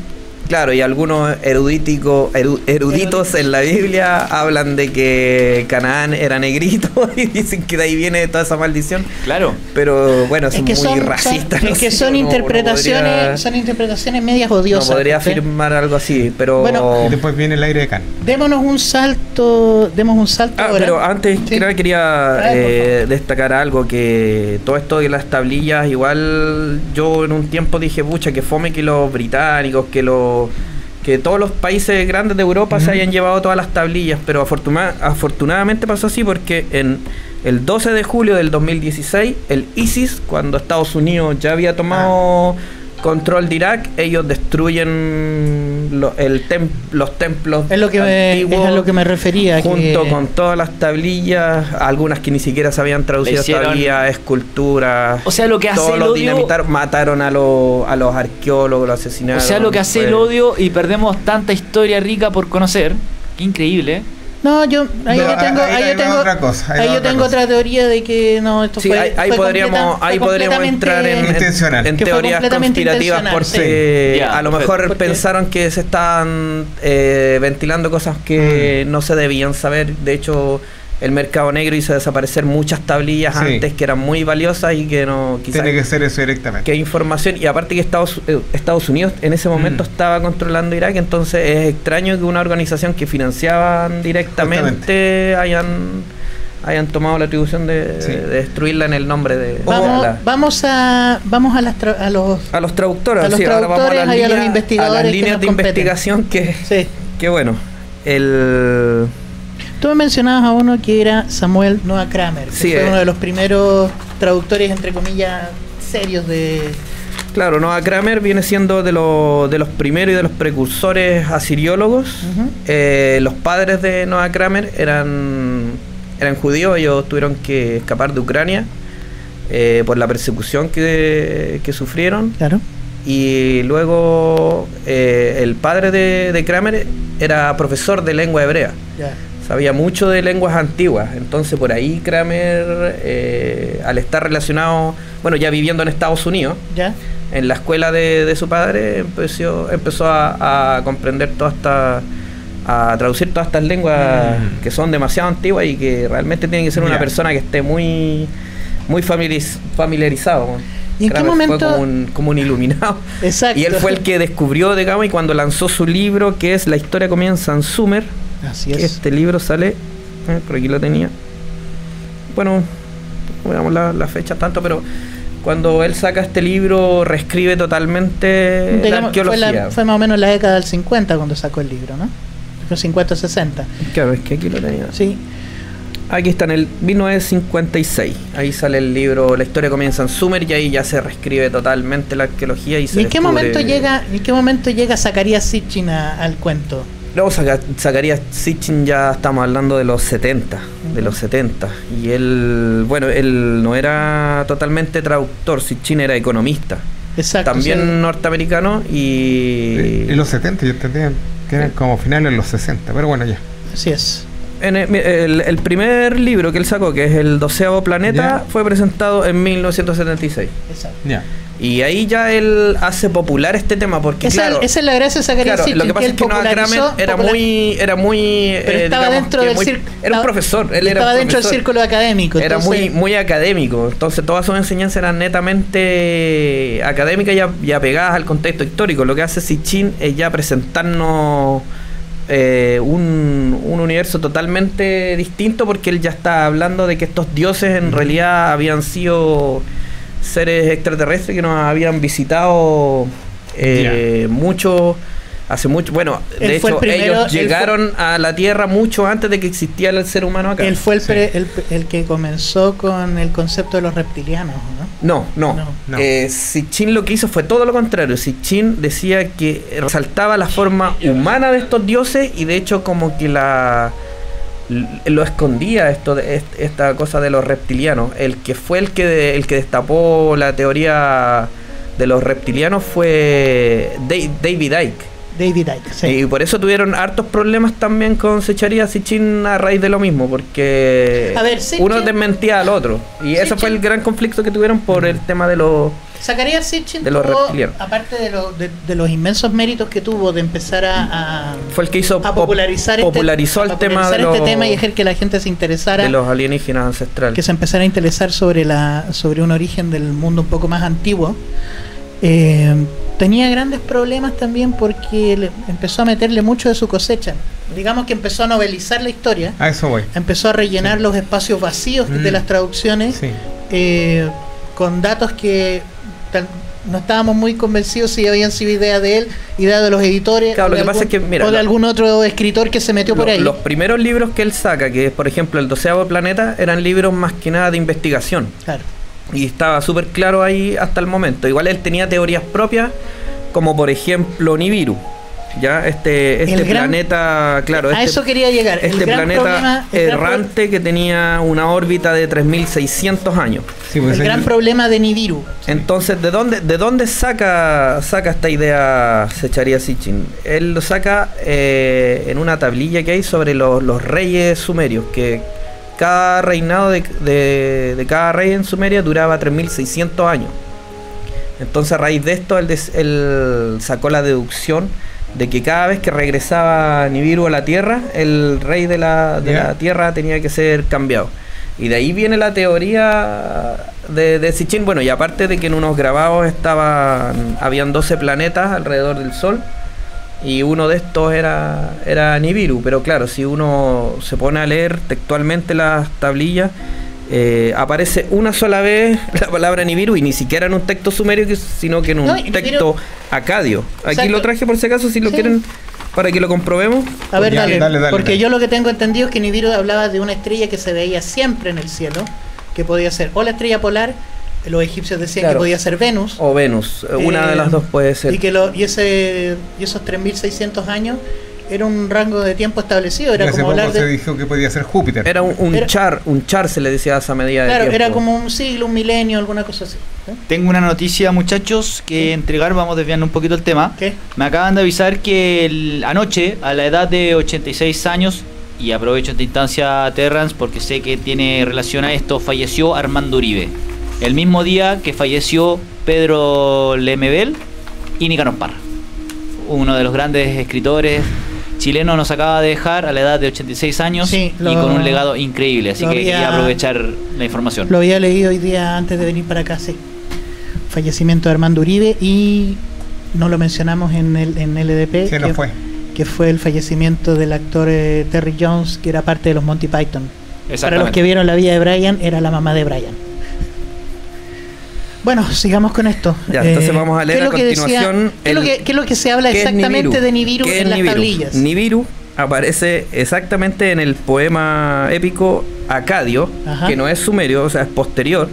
Speaker 2: Claro, y algunos erudíticos, eruditos en la Biblia hablan de que Canaán era negrito y dicen que de ahí viene toda esa maldición.
Speaker 4: Claro.
Speaker 2: Pero bueno,
Speaker 1: Es que
Speaker 2: muy
Speaker 1: son,
Speaker 2: racistas.
Speaker 1: son-
Speaker 2: no
Speaker 1: es que
Speaker 2: sé,
Speaker 1: son
Speaker 2: no- no
Speaker 1: interpretaciones,
Speaker 2: podría-
Speaker 1: son interpretaciones medias
Speaker 2: No
Speaker 1: odiosas.
Speaker 2: podría
Speaker 1: ¿sí?
Speaker 2: afirmar algo así, pero...
Speaker 1: Bueno,
Speaker 3: Y después viene el aire de can.
Speaker 1: Démonos un salto, demos un salto
Speaker 2: Ah,
Speaker 1: ahora.
Speaker 2: pero antes
Speaker 1: Sí.
Speaker 2: creo que quería eh, destacar algo, que todo esto de las tablillas, igual yo en un tiempo dije, pucha, que fome que los británicos, que los que todos los países grandes de Europa se hayan llevado todas las tablillas, pero afortuna- afortunadamente pasó así porque en el 12 de julio del 2016, el ISIS, cuando Estados Unidos ya había tomado control de Irak, ellos destruyen lo- el tem- los templos
Speaker 1: es lo que me, es a lo que me refería.
Speaker 2: junto
Speaker 1: que-
Speaker 2: con todas las tablillas, algunas que ni siquiera se habían traducido
Speaker 4: hicieron-
Speaker 2: tablillas, esculturas.
Speaker 4: O sea, lo que hace
Speaker 2: todos
Speaker 4: el
Speaker 2: los
Speaker 4: odio-
Speaker 2: dinamitaron, mataron a los, a los arqueólogos, los asesinaron.
Speaker 4: O sea, lo que hace
Speaker 2: Fue-
Speaker 4: el odio y perdemos tanta historia rica por conocer. Qué increíble.
Speaker 1: No, yo ahí
Speaker 3: No,
Speaker 1: yo tengo,
Speaker 3: ahí-
Speaker 1: ahí
Speaker 3: ahí
Speaker 1: yo tengo,
Speaker 3: otra cosa, ahí
Speaker 1: yo
Speaker 3: otra
Speaker 1: tengo
Speaker 3: cosa.
Speaker 1: otra teoría de que no esto
Speaker 2: Sí,
Speaker 1: fue,
Speaker 2: ahí, ahí
Speaker 1: fue
Speaker 2: podríamos, ahí podríamos entrar en, teorías conspirativas porque
Speaker 4: sí.
Speaker 2: A lo mejor
Speaker 1: Porque-
Speaker 2: pensaron que se estaban eh, ventilando cosas que
Speaker 3: Mm.
Speaker 2: no se debían saber. De hecho, el mercado negro hizo desaparecer muchas tablillas
Speaker 3: Sí.
Speaker 2: antes que eran muy valiosas y que no quizás
Speaker 3: Tiene que ser eso directamente.
Speaker 2: que información y aparte que Estados, eh, Estados Unidos en ese momento
Speaker 3: Mm.
Speaker 2: estaba controlando Irak entonces es extraño que una organización que financiaban directamente hayan hayan tomado la atribución de,
Speaker 3: Sí.
Speaker 2: de destruirla en el nombre de
Speaker 1: Vamos,
Speaker 2: la-
Speaker 1: vamos a vamos a, las tra- a los
Speaker 2: a los traductores
Speaker 1: a los
Speaker 2: sí, ahora vamos a
Speaker 1: traductores
Speaker 2: las
Speaker 1: y a los
Speaker 2: líneas,
Speaker 1: investigadores
Speaker 2: a las líneas de
Speaker 1: competen.
Speaker 2: investigación que,
Speaker 1: sí.
Speaker 2: que bueno el
Speaker 1: Tú me mencionabas a uno que era Samuel Noah Kramer, que
Speaker 2: Sí,
Speaker 1: fue
Speaker 2: eh.
Speaker 1: uno de los primeros traductores entre comillas serios de
Speaker 2: Claro, Noah Kramer viene siendo de, los de los primeros y de los precursores asiriólogos. Eh, los padres de Noah Kramer eran, eran judíos, ellos tuvieron que escapar de Ucrania eh, por la persecución que, que sufrieron.
Speaker 1: Claro.
Speaker 2: Y luego eh, el padre de, de Kramer era profesor de lengua hebrea.
Speaker 1: Ya.
Speaker 2: Sabía mucho de lenguas antiguas, entonces por ahí Kramer, eh, al estar relacionado, bueno, ya viviendo en Estados Unidos,
Speaker 1: Ya.
Speaker 2: en la escuela de, de su padre empezó, empezó a, a comprender todas estas a traducir todas estas lenguas
Speaker 3: Mm.
Speaker 2: que son demasiado antiguas y que realmente tiene que ser una persona que esté muy muy familiariz- familiarizado.
Speaker 1: ¿Y en qué
Speaker 2: Kramer fue
Speaker 1: momento-
Speaker 2: como un, como un iluminado.
Speaker 1: Exacto.
Speaker 2: Y él fue el que descubrió, digamos, y cuando lanzó su libro, que es La historia comienza en Sumer,
Speaker 1: Así
Speaker 2: que
Speaker 1: es.
Speaker 2: este libro sale, eh, por aquí lo tenía. Bueno, no veamos la, la fecha tanto, pero cuando él saca este libro, reescribe totalmente la
Speaker 1: Digamos, fue,
Speaker 2: arqueología.
Speaker 1: la- fue más o menos la década del 50 cuando sacó el libro, ¿no? Fue 50 60.
Speaker 2: Claro, es que aquí lo tenía.
Speaker 1: Sí.
Speaker 2: Aquí está en el 1956. Ahí sale el libro La historia comienza en Sumer y ahí ya se reescribe totalmente la arqueología y se
Speaker 1: ¿Y en qué momento llega, en qué momento llega Zacarías Sitchin al cuento?
Speaker 2: Luego saca, sacaría Sitchin ya estamos hablando de los 70, de los 70. Y él, bueno, él no era totalmente traductor, Sitchin era economista.
Speaker 1: Exacto.
Speaker 2: también
Speaker 1: sí.
Speaker 2: norteamericano y...
Speaker 3: En los 70 yo entendía que eran como finales de los 60, pero bueno, ya.
Speaker 1: Así es.
Speaker 2: En el, el- el primer libro que él sacó, que es El doceavo planeta,
Speaker 3: Ya.
Speaker 2: fue presentado en 1976.
Speaker 1: Exacto.
Speaker 3: Ya.
Speaker 2: Y ahí ya él hace popular este tema porque,
Speaker 1: Esa,
Speaker 2: claro...
Speaker 1: esa es la gracia de Zacarías
Speaker 2: Claro,
Speaker 1: Sitchin,
Speaker 2: lo que pasa es que Noah Kramer era muy, era muy,
Speaker 1: pero
Speaker 2: eh,
Speaker 1: estaba
Speaker 2: digamos
Speaker 1: dentro del
Speaker 2: muy- era un profesor, él era
Speaker 1: estaba
Speaker 2: un
Speaker 1: dentro del círculo académico.
Speaker 2: Era
Speaker 1: entonces-
Speaker 2: muy, muy académico, entonces todas sus enseñanzas eran netamente académicas y, a- y apegadas al contexto histórico. Lo que hace Sitchin es ya presentarnos eh, un, un universo totalmente distinto porque él ya está hablando de que estos dioses en realidad habían sido seres extraterrestres que nos habían visitado eh, mucho hace mucho bueno
Speaker 1: Él
Speaker 2: de
Speaker 1: el
Speaker 2: hecho
Speaker 1: primero-
Speaker 2: ellos
Speaker 1: fue-
Speaker 2: llegaron a la tierra mucho antes de que existiera el ser humano acá
Speaker 1: Él fue el,
Speaker 3: Sí.
Speaker 1: pre- el, el que comenzó con el concepto de los reptilianos, ¿no?
Speaker 2: No, no.
Speaker 1: No.
Speaker 2: Eh, Sitchin lo que hizo fue todo lo contrario. Sitchin decía que resaltaba la forma humana de estos dioses y de hecho como que la lo escondía esto de est- esta cosa de los reptilianos. El que fue el que el que destapó la teoría de los reptilianos fue Da- David Icke.
Speaker 1: David Icke, sí.
Speaker 2: Y por eso tuvieron hartos problemas también con Secharía Sitchin a raíz de lo mismo, porque
Speaker 1: A ver, Sitchin-
Speaker 2: uno desmentía al otro. Y ese fue el gran conflicto que tuvieron por el tema de los...
Speaker 1: Zacarías Sitchin
Speaker 2: De los
Speaker 1: tuvo, aparte de, lo- de- de los inmensos méritos que tuvo de empezar a, a-
Speaker 2: Fue el que hizo
Speaker 1: a
Speaker 2: pop-
Speaker 1: popularizar,
Speaker 2: popularizó
Speaker 1: este,
Speaker 2: el
Speaker 1: a
Speaker 2: tema de
Speaker 1: popularizar este
Speaker 2: los,
Speaker 1: tema y hacer que la gente se interesara,
Speaker 2: de los alienígenas ancestrales.
Speaker 1: que se empezara a interesar sobre, la, sobre un origen del mundo un poco más antiguo. Eh, tenía grandes problemas también porque le- empezó a meterle mucho de su cosecha. Digamos que empezó a novelizar la historia,
Speaker 3: A eso voy.
Speaker 1: empezó a rellenar
Speaker 3: Sí.
Speaker 1: los espacios vacíos de
Speaker 3: Mm.
Speaker 1: las traducciones
Speaker 3: Sí.
Speaker 1: eh, con datos que tal- no estábamos muy convencidos si habían sido idea de él, idea de los editores
Speaker 2: Claro,
Speaker 1: o,
Speaker 2: lo
Speaker 1: de
Speaker 2: pasa
Speaker 1: algún,
Speaker 2: es que, mira,
Speaker 1: o de
Speaker 2: lo-
Speaker 1: algún otro escritor que se metió por ahí.
Speaker 2: Los primeros libros que él saca, que es por ejemplo el doceavo planeta, eran libros más que nada de investigación.
Speaker 1: Claro.
Speaker 2: Y estaba súper claro ahí hasta el momento. Igual él tenía teorías propias, como por ejemplo Nibiru. Ya, este, este
Speaker 1: gran-
Speaker 2: planeta, claro,
Speaker 1: a
Speaker 2: este,
Speaker 1: eso quería llegar.
Speaker 2: Este planeta
Speaker 1: problema-
Speaker 2: errante que tenía una órbita de 3.600 años.
Speaker 3: Sí, pues
Speaker 1: el gran problema de Nibiru.
Speaker 2: Entonces, ¿de dónde, de dónde saca, saca esta idea Secharia Sitchin? Él lo saca eh, en una tablilla que hay sobre los, los reyes sumerios, que cada reinado de, de- de cada rey en Sumeria duraba 3.600 años. Entonces, a raíz de esto, él, des- él sacó la deducción de que cada vez que regresaba Nibiru a la Tierra, el rey de la, de la Tierra tenía que ser cambiado. Y de ahí viene la teoría de, de Sitchin. Bueno, y aparte de que en unos grabados estaban, habían 12 planetas alrededor del Sol. Y uno de estos era, era Nibiru. Pero claro, si uno se pone a leer textualmente las tablillas, eh, aparece una sola vez la palabra Nibiru y ni siquiera en un texto sumerio, sino que en un
Speaker 1: No, y Nibiru-
Speaker 2: texto acadio. Aquí lo traje por si acaso, si lo
Speaker 1: Sí.
Speaker 2: quieren, para que lo comprobemos.
Speaker 1: A ver,
Speaker 3: Ya,
Speaker 1: dale,
Speaker 3: dale, dale,
Speaker 1: porque
Speaker 3: dale.
Speaker 1: yo lo que tengo entendido es que Nibiru hablaba de una estrella que se veía siempre en el cielo, que podía ser o la estrella polar, los egipcios decían
Speaker 2: Claro.
Speaker 1: que podía ser Venus,
Speaker 2: O Venus, eh, una
Speaker 1: Eh,
Speaker 2: de las dos puede ser.
Speaker 1: y que lo, y ese y esos 3600 años era un rango de tiempo establecido,
Speaker 3: y
Speaker 1: era
Speaker 3: hace
Speaker 1: como
Speaker 3: poco
Speaker 1: hablar
Speaker 3: se dijo que podía ser Júpiter.
Speaker 2: Era un, un
Speaker 1: Era-
Speaker 2: char, un char se le decía a esa medida de
Speaker 1: Claro,
Speaker 2: tiempo.
Speaker 1: era como un siglo, un milenio, alguna cosa así. ¿eh?
Speaker 4: Tengo una noticia, muchachos, que entregar. Vamos desviando un poquito el tema.
Speaker 1: ¿Qué?
Speaker 4: Me acaban de avisar que el- anoche, a la edad de 86 años, y aprovecho esta instancia, Terrance, porque sé que tiene relación a esto, falleció Armando Uribe. El mismo día que falleció Pedro Lemebel y Nicanor Parra. Uno de los grandes escritores chilenos nos acaba de dejar a la edad de 86 años
Speaker 1: Sí,
Speaker 4: y
Speaker 1: lo-
Speaker 4: con un legado increíble. Así que
Speaker 1: había-
Speaker 4: quería aprovechar la información.
Speaker 1: Lo había leído hoy día antes de venir para acá, sí. Fallecimiento de Armando Uribe y no lo mencionamos en el en LDP,
Speaker 3: Se
Speaker 1: que,
Speaker 3: fue.
Speaker 1: que fue el fallecimiento del actor eh, Terry Jones, que era parte de los Monty Python. Para los que vieron la vida de Brian, era la mamá de Brian. Bueno, sigamos con esto. Eh,
Speaker 2: Ya, entonces vamos a leer
Speaker 1: ¿qué es
Speaker 2: a continuación
Speaker 1: ¿qué, es lo que, lo se habla
Speaker 2: ¿Qué es
Speaker 1: exactamente de Nibiru
Speaker 2: ¿Qué es
Speaker 1: en las tablillas?
Speaker 2: Nibiru aparece exactamente en el poema épico Acadio,
Speaker 1: Ajá.
Speaker 2: que no es sumerio, o sea, es posterior,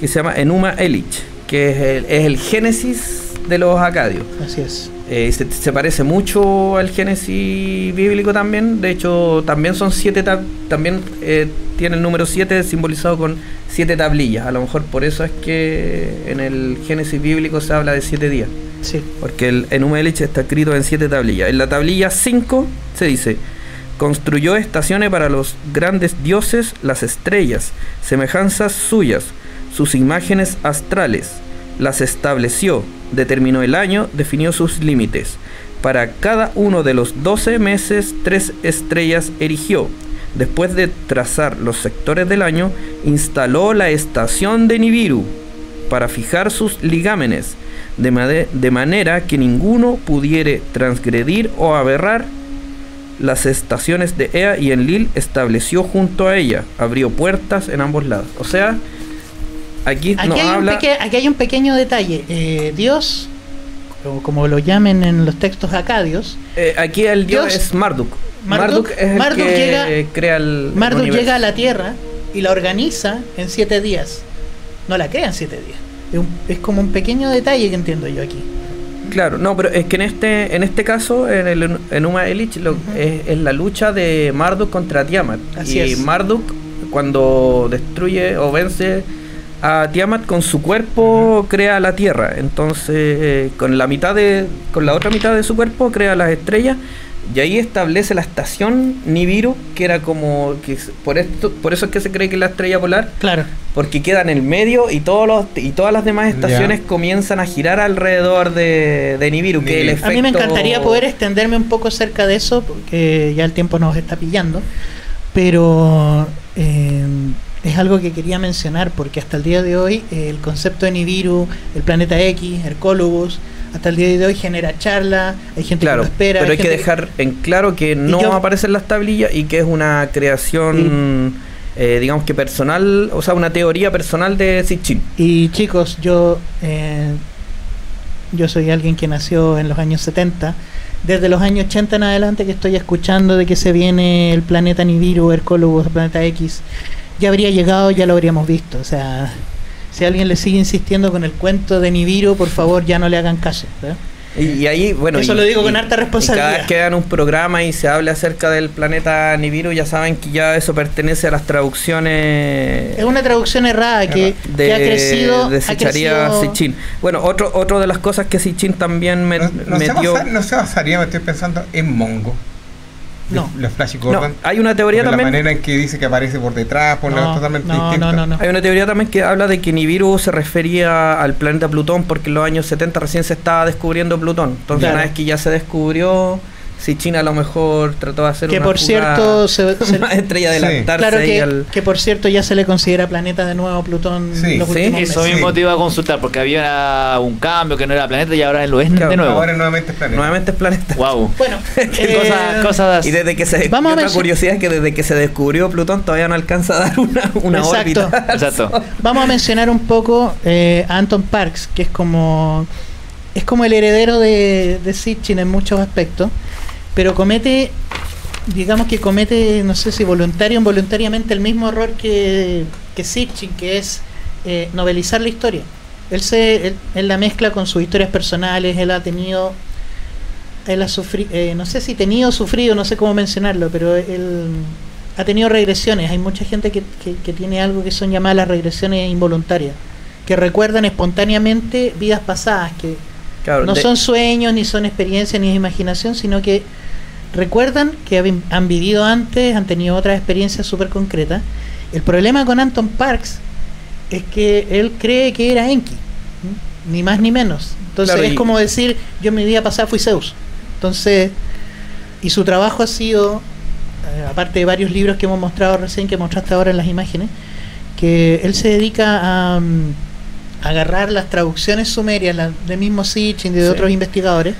Speaker 2: que se llama Enuma Elich, que es el, es el génesis de los acadios.
Speaker 1: Así es.
Speaker 2: Eh, se, se parece mucho al Génesis bíblico también. De hecho, también son siete tab- también eh, tiene el número 7 simbolizado con siete tablillas. A lo mejor por eso es que en el Génesis bíblico se habla de siete días.
Speaker 1: Sí.
Speaker 2: Porque el Enuma Elish está escrito en siete tablillas. En la tablilla 5 se dice: Construyó estaciones para los grandes dioses, las estrellas, semejanzas suyas, sus imágenes astrales. Las estableció, determinó el año, definió sus límites. Para cada uno de los 12 meses, tres estrellas erigió. Después de trazar los sectores del año, instaló la estación de Nibiru para fijar sus ligámenes, de, de manera que ninguno pudiere transgredir o aberrar las estaciones de Ea y Enlil estableció junto a ella, abrió puertas en ambos lados. O sea, aquí,
Speaker 1: Aquí, hay un
Speaker 2: habla...
Speaker 1: peque- aquí hay un pequeño detalle. Eh, Dios, o como lo llamen en los textos acadios,
Speaker 2: eh, aquí el dios,
Speaker 1: Dios-
Speaker 2: es Marduk.
Speaker 1: Marduk-
Speaker 2: Marduk, es el
Speaker 1: Marduk
Speaker 2: que
Speaker 1: llega-
Speaker 2: crea el
Speaker 1: Marduk llega a la Tierra y la organiza en siete días. No la crea en siete días. Es, un- es como un pequeño detalle que entiendo yo aquí.
Speaker 2: Claro, no, pero es que en este en este caso, en el En- Enuma Elish, lo- es, es la lucha de Marduk contra Tiamat.
Speaker 1: Así
Speaker 2: y
Speaker 1: es.
Speaker 2: Marduk, cuando destruye o vence a Tiamat con su cuerpo crea la Tierra. Entonces, eh, con la mitad de con la otra mitad de su cuerpo crea las estrellas y ahí establece la estación Nibiru, que era como que por esto por eso es que se cree que es la estrella polar,
Speaker 1: Claro.
Speaker 2: porque queda en el medio y todos los y todas las demás estaciones comienzan a girar alrededor de, de Nibiru, que el efecto
Speaker 1: A mí me encantaría poder extenderme un poco acerca de eso, porque ya el tiempo nos está pillando, pero eh, es algo que quería mencionar, porque hasta el día de hoy eh, el concepto de Nibiru, el planeta X, Hercólogos, hasta el día de hoy genera charla, hay gente
Speaker 2: Claro,
Speaker 1: que lo espera.
Speaker 2: pero hay que dejar en claro que no
Speaker 1: yo-
Speaker 2: aparece en las tablillas y que es una creación, eh, digamos que personal, o sea, una teoría personal de Sitchin.
Speaker 1: Y chicos, yo eh, yo soy alguien que nació en los años 70. Desde los años 80 en adelante que estoy escuchando de que se viene el planeta Nibiru, Hercólogos, el planeta X, ya habría llegado, ya lo habríamos visto. O sea, si alguien le sigue insistiendo con el cuento de Nibiru, por favor ya no le hagan caso.
Speaker 2: Y, y ahí, bueno.
Speaker 1: Eso
Speaker 2: y-
Speaker 1: lo digo con
Speaker 2: y-
Speaker 1: harta
Speaker 2: y
Speaker 1: responsabilidad.
Speaker 2: cada vez que hagan un programa y se hable acerca del planeta Nibiru, ya saben que ya eso pertenece a las traducciones.
Speaker 1: Es una traducción errada que,
Speaker 2: de,
Speaker 1: que ha crecido.
Speaker 2: de
Speaker 1: crecido-
Speaker 2: Sitchin. Bueno, otro, otro de las cosas que Sitchin también me,
Speaker 3: No, no se
Speaker 2: metió.
Speaker 3: basa- no se basaría, me estoy pensando, en Mongo.
Speaker 1: No.
Speaker 3: Los Flash
Speaker 2: No,
Speaker 3: Gordon.
Speaker 2: hay una teoría también.
Speaker 3: La manera en que dice que aparece por detrás, por
Speaker 1: No,
Speaker 3: totalmente
Speaker 1: no,
Speaker 3: distinta.
Speaker 1: no, no, no.
Speaker 2: Hay una teoría también que habla de que Nibiru se refería al planeta Plutón porque en los años 70 recién se estaba descubriendo Plutón. Entonces,
Speaker 1: Claro.
Speaker 2: una vez que ya se descubrió, si China a lo mejor trató de hacer
Speaker 1: Que
Speaker 2: una
Speaker 1: por cierto, se- se-
Speaker 2: una estrella
Speaker 3: Sí.
Speaker 2: adelantarse
Speaker 1: Claro
Speaker 2: ahí
Speaker 1: que,
Speaker 2: al-
Speaker 1: que por cierto ya se le considera planeta de nuevo a Plutón
Speaker 3: Sí,
Speaker 1: los
Speaker 2: sí,
Speaker 1: últimos
Speaker 4: Eso mismo
Speaker 3: Sí.
Speaker 4: te iba a consultar, porque había un cambio que no era planeta y ahora lo es
Speaker 2: Claro,
Speaker 4: de nuevo.
Speaker 3: Ahora nuevamente es planeta.
Speaker 2: Nuevamente es planeta.
Speaker 4: Wow.
Speaker 1: Bueno, eh,
Speaker 4: cosas, cosas.
Speaker 2: Y desde que se
Speaker 1: Vamos a
Speaker 2: curiosidad es que desde que se descubrió Plutón todavía no alcanza a dar una, una
Speaker 1: Exacto.
Speaker 2: órbita.
Speaker 4: Exacto.
Speaker 1: Vamos a mencionar un poco eh, a Anton Parks, que es como es como el heredero de, de Sitchin en muchos aspectos, pero comete, digamos que comete, no sé si voluntario o involuntariamente, el mismo error que, que Sitchin, que es eh, novelizar la historia. Él, se, él, él la mezcla con sus historias personales, él ha tenido, él ha sufrido, no sé si tenido o sufrido, no sé cómo mencionarlo, pero él ha tenido regresiones. Hay mucha gente que, que, que tiene algo que son llamadas las regresiones involuntarias, que recuerdan espontáneamente vidas pasadas, que
Speaker 2: Claro,
Speaker 1: no son sueños, ni son experiencias, ni es imaginación, sino que recuerdan que han vivido antes, han tenido otras experiencias súper concretas. El problema con Anton Parks es que él cree que era Enki, ni más ni menos. Entonces
Speaker 2: Claro,
Speaker 1: es como decir, yo en mi vida pasada fui Zeus. Entonces, y su trabajo ha sido, eh, aparte de varios libros que hemos mostrado recién, que mostraste ahora en las imágenes, que él se dedica a mm, agarrar las traducciones sumerias, las del mismo Sitchin y de
Speaker 2: Sí.
Speaker 1: otros investigadores,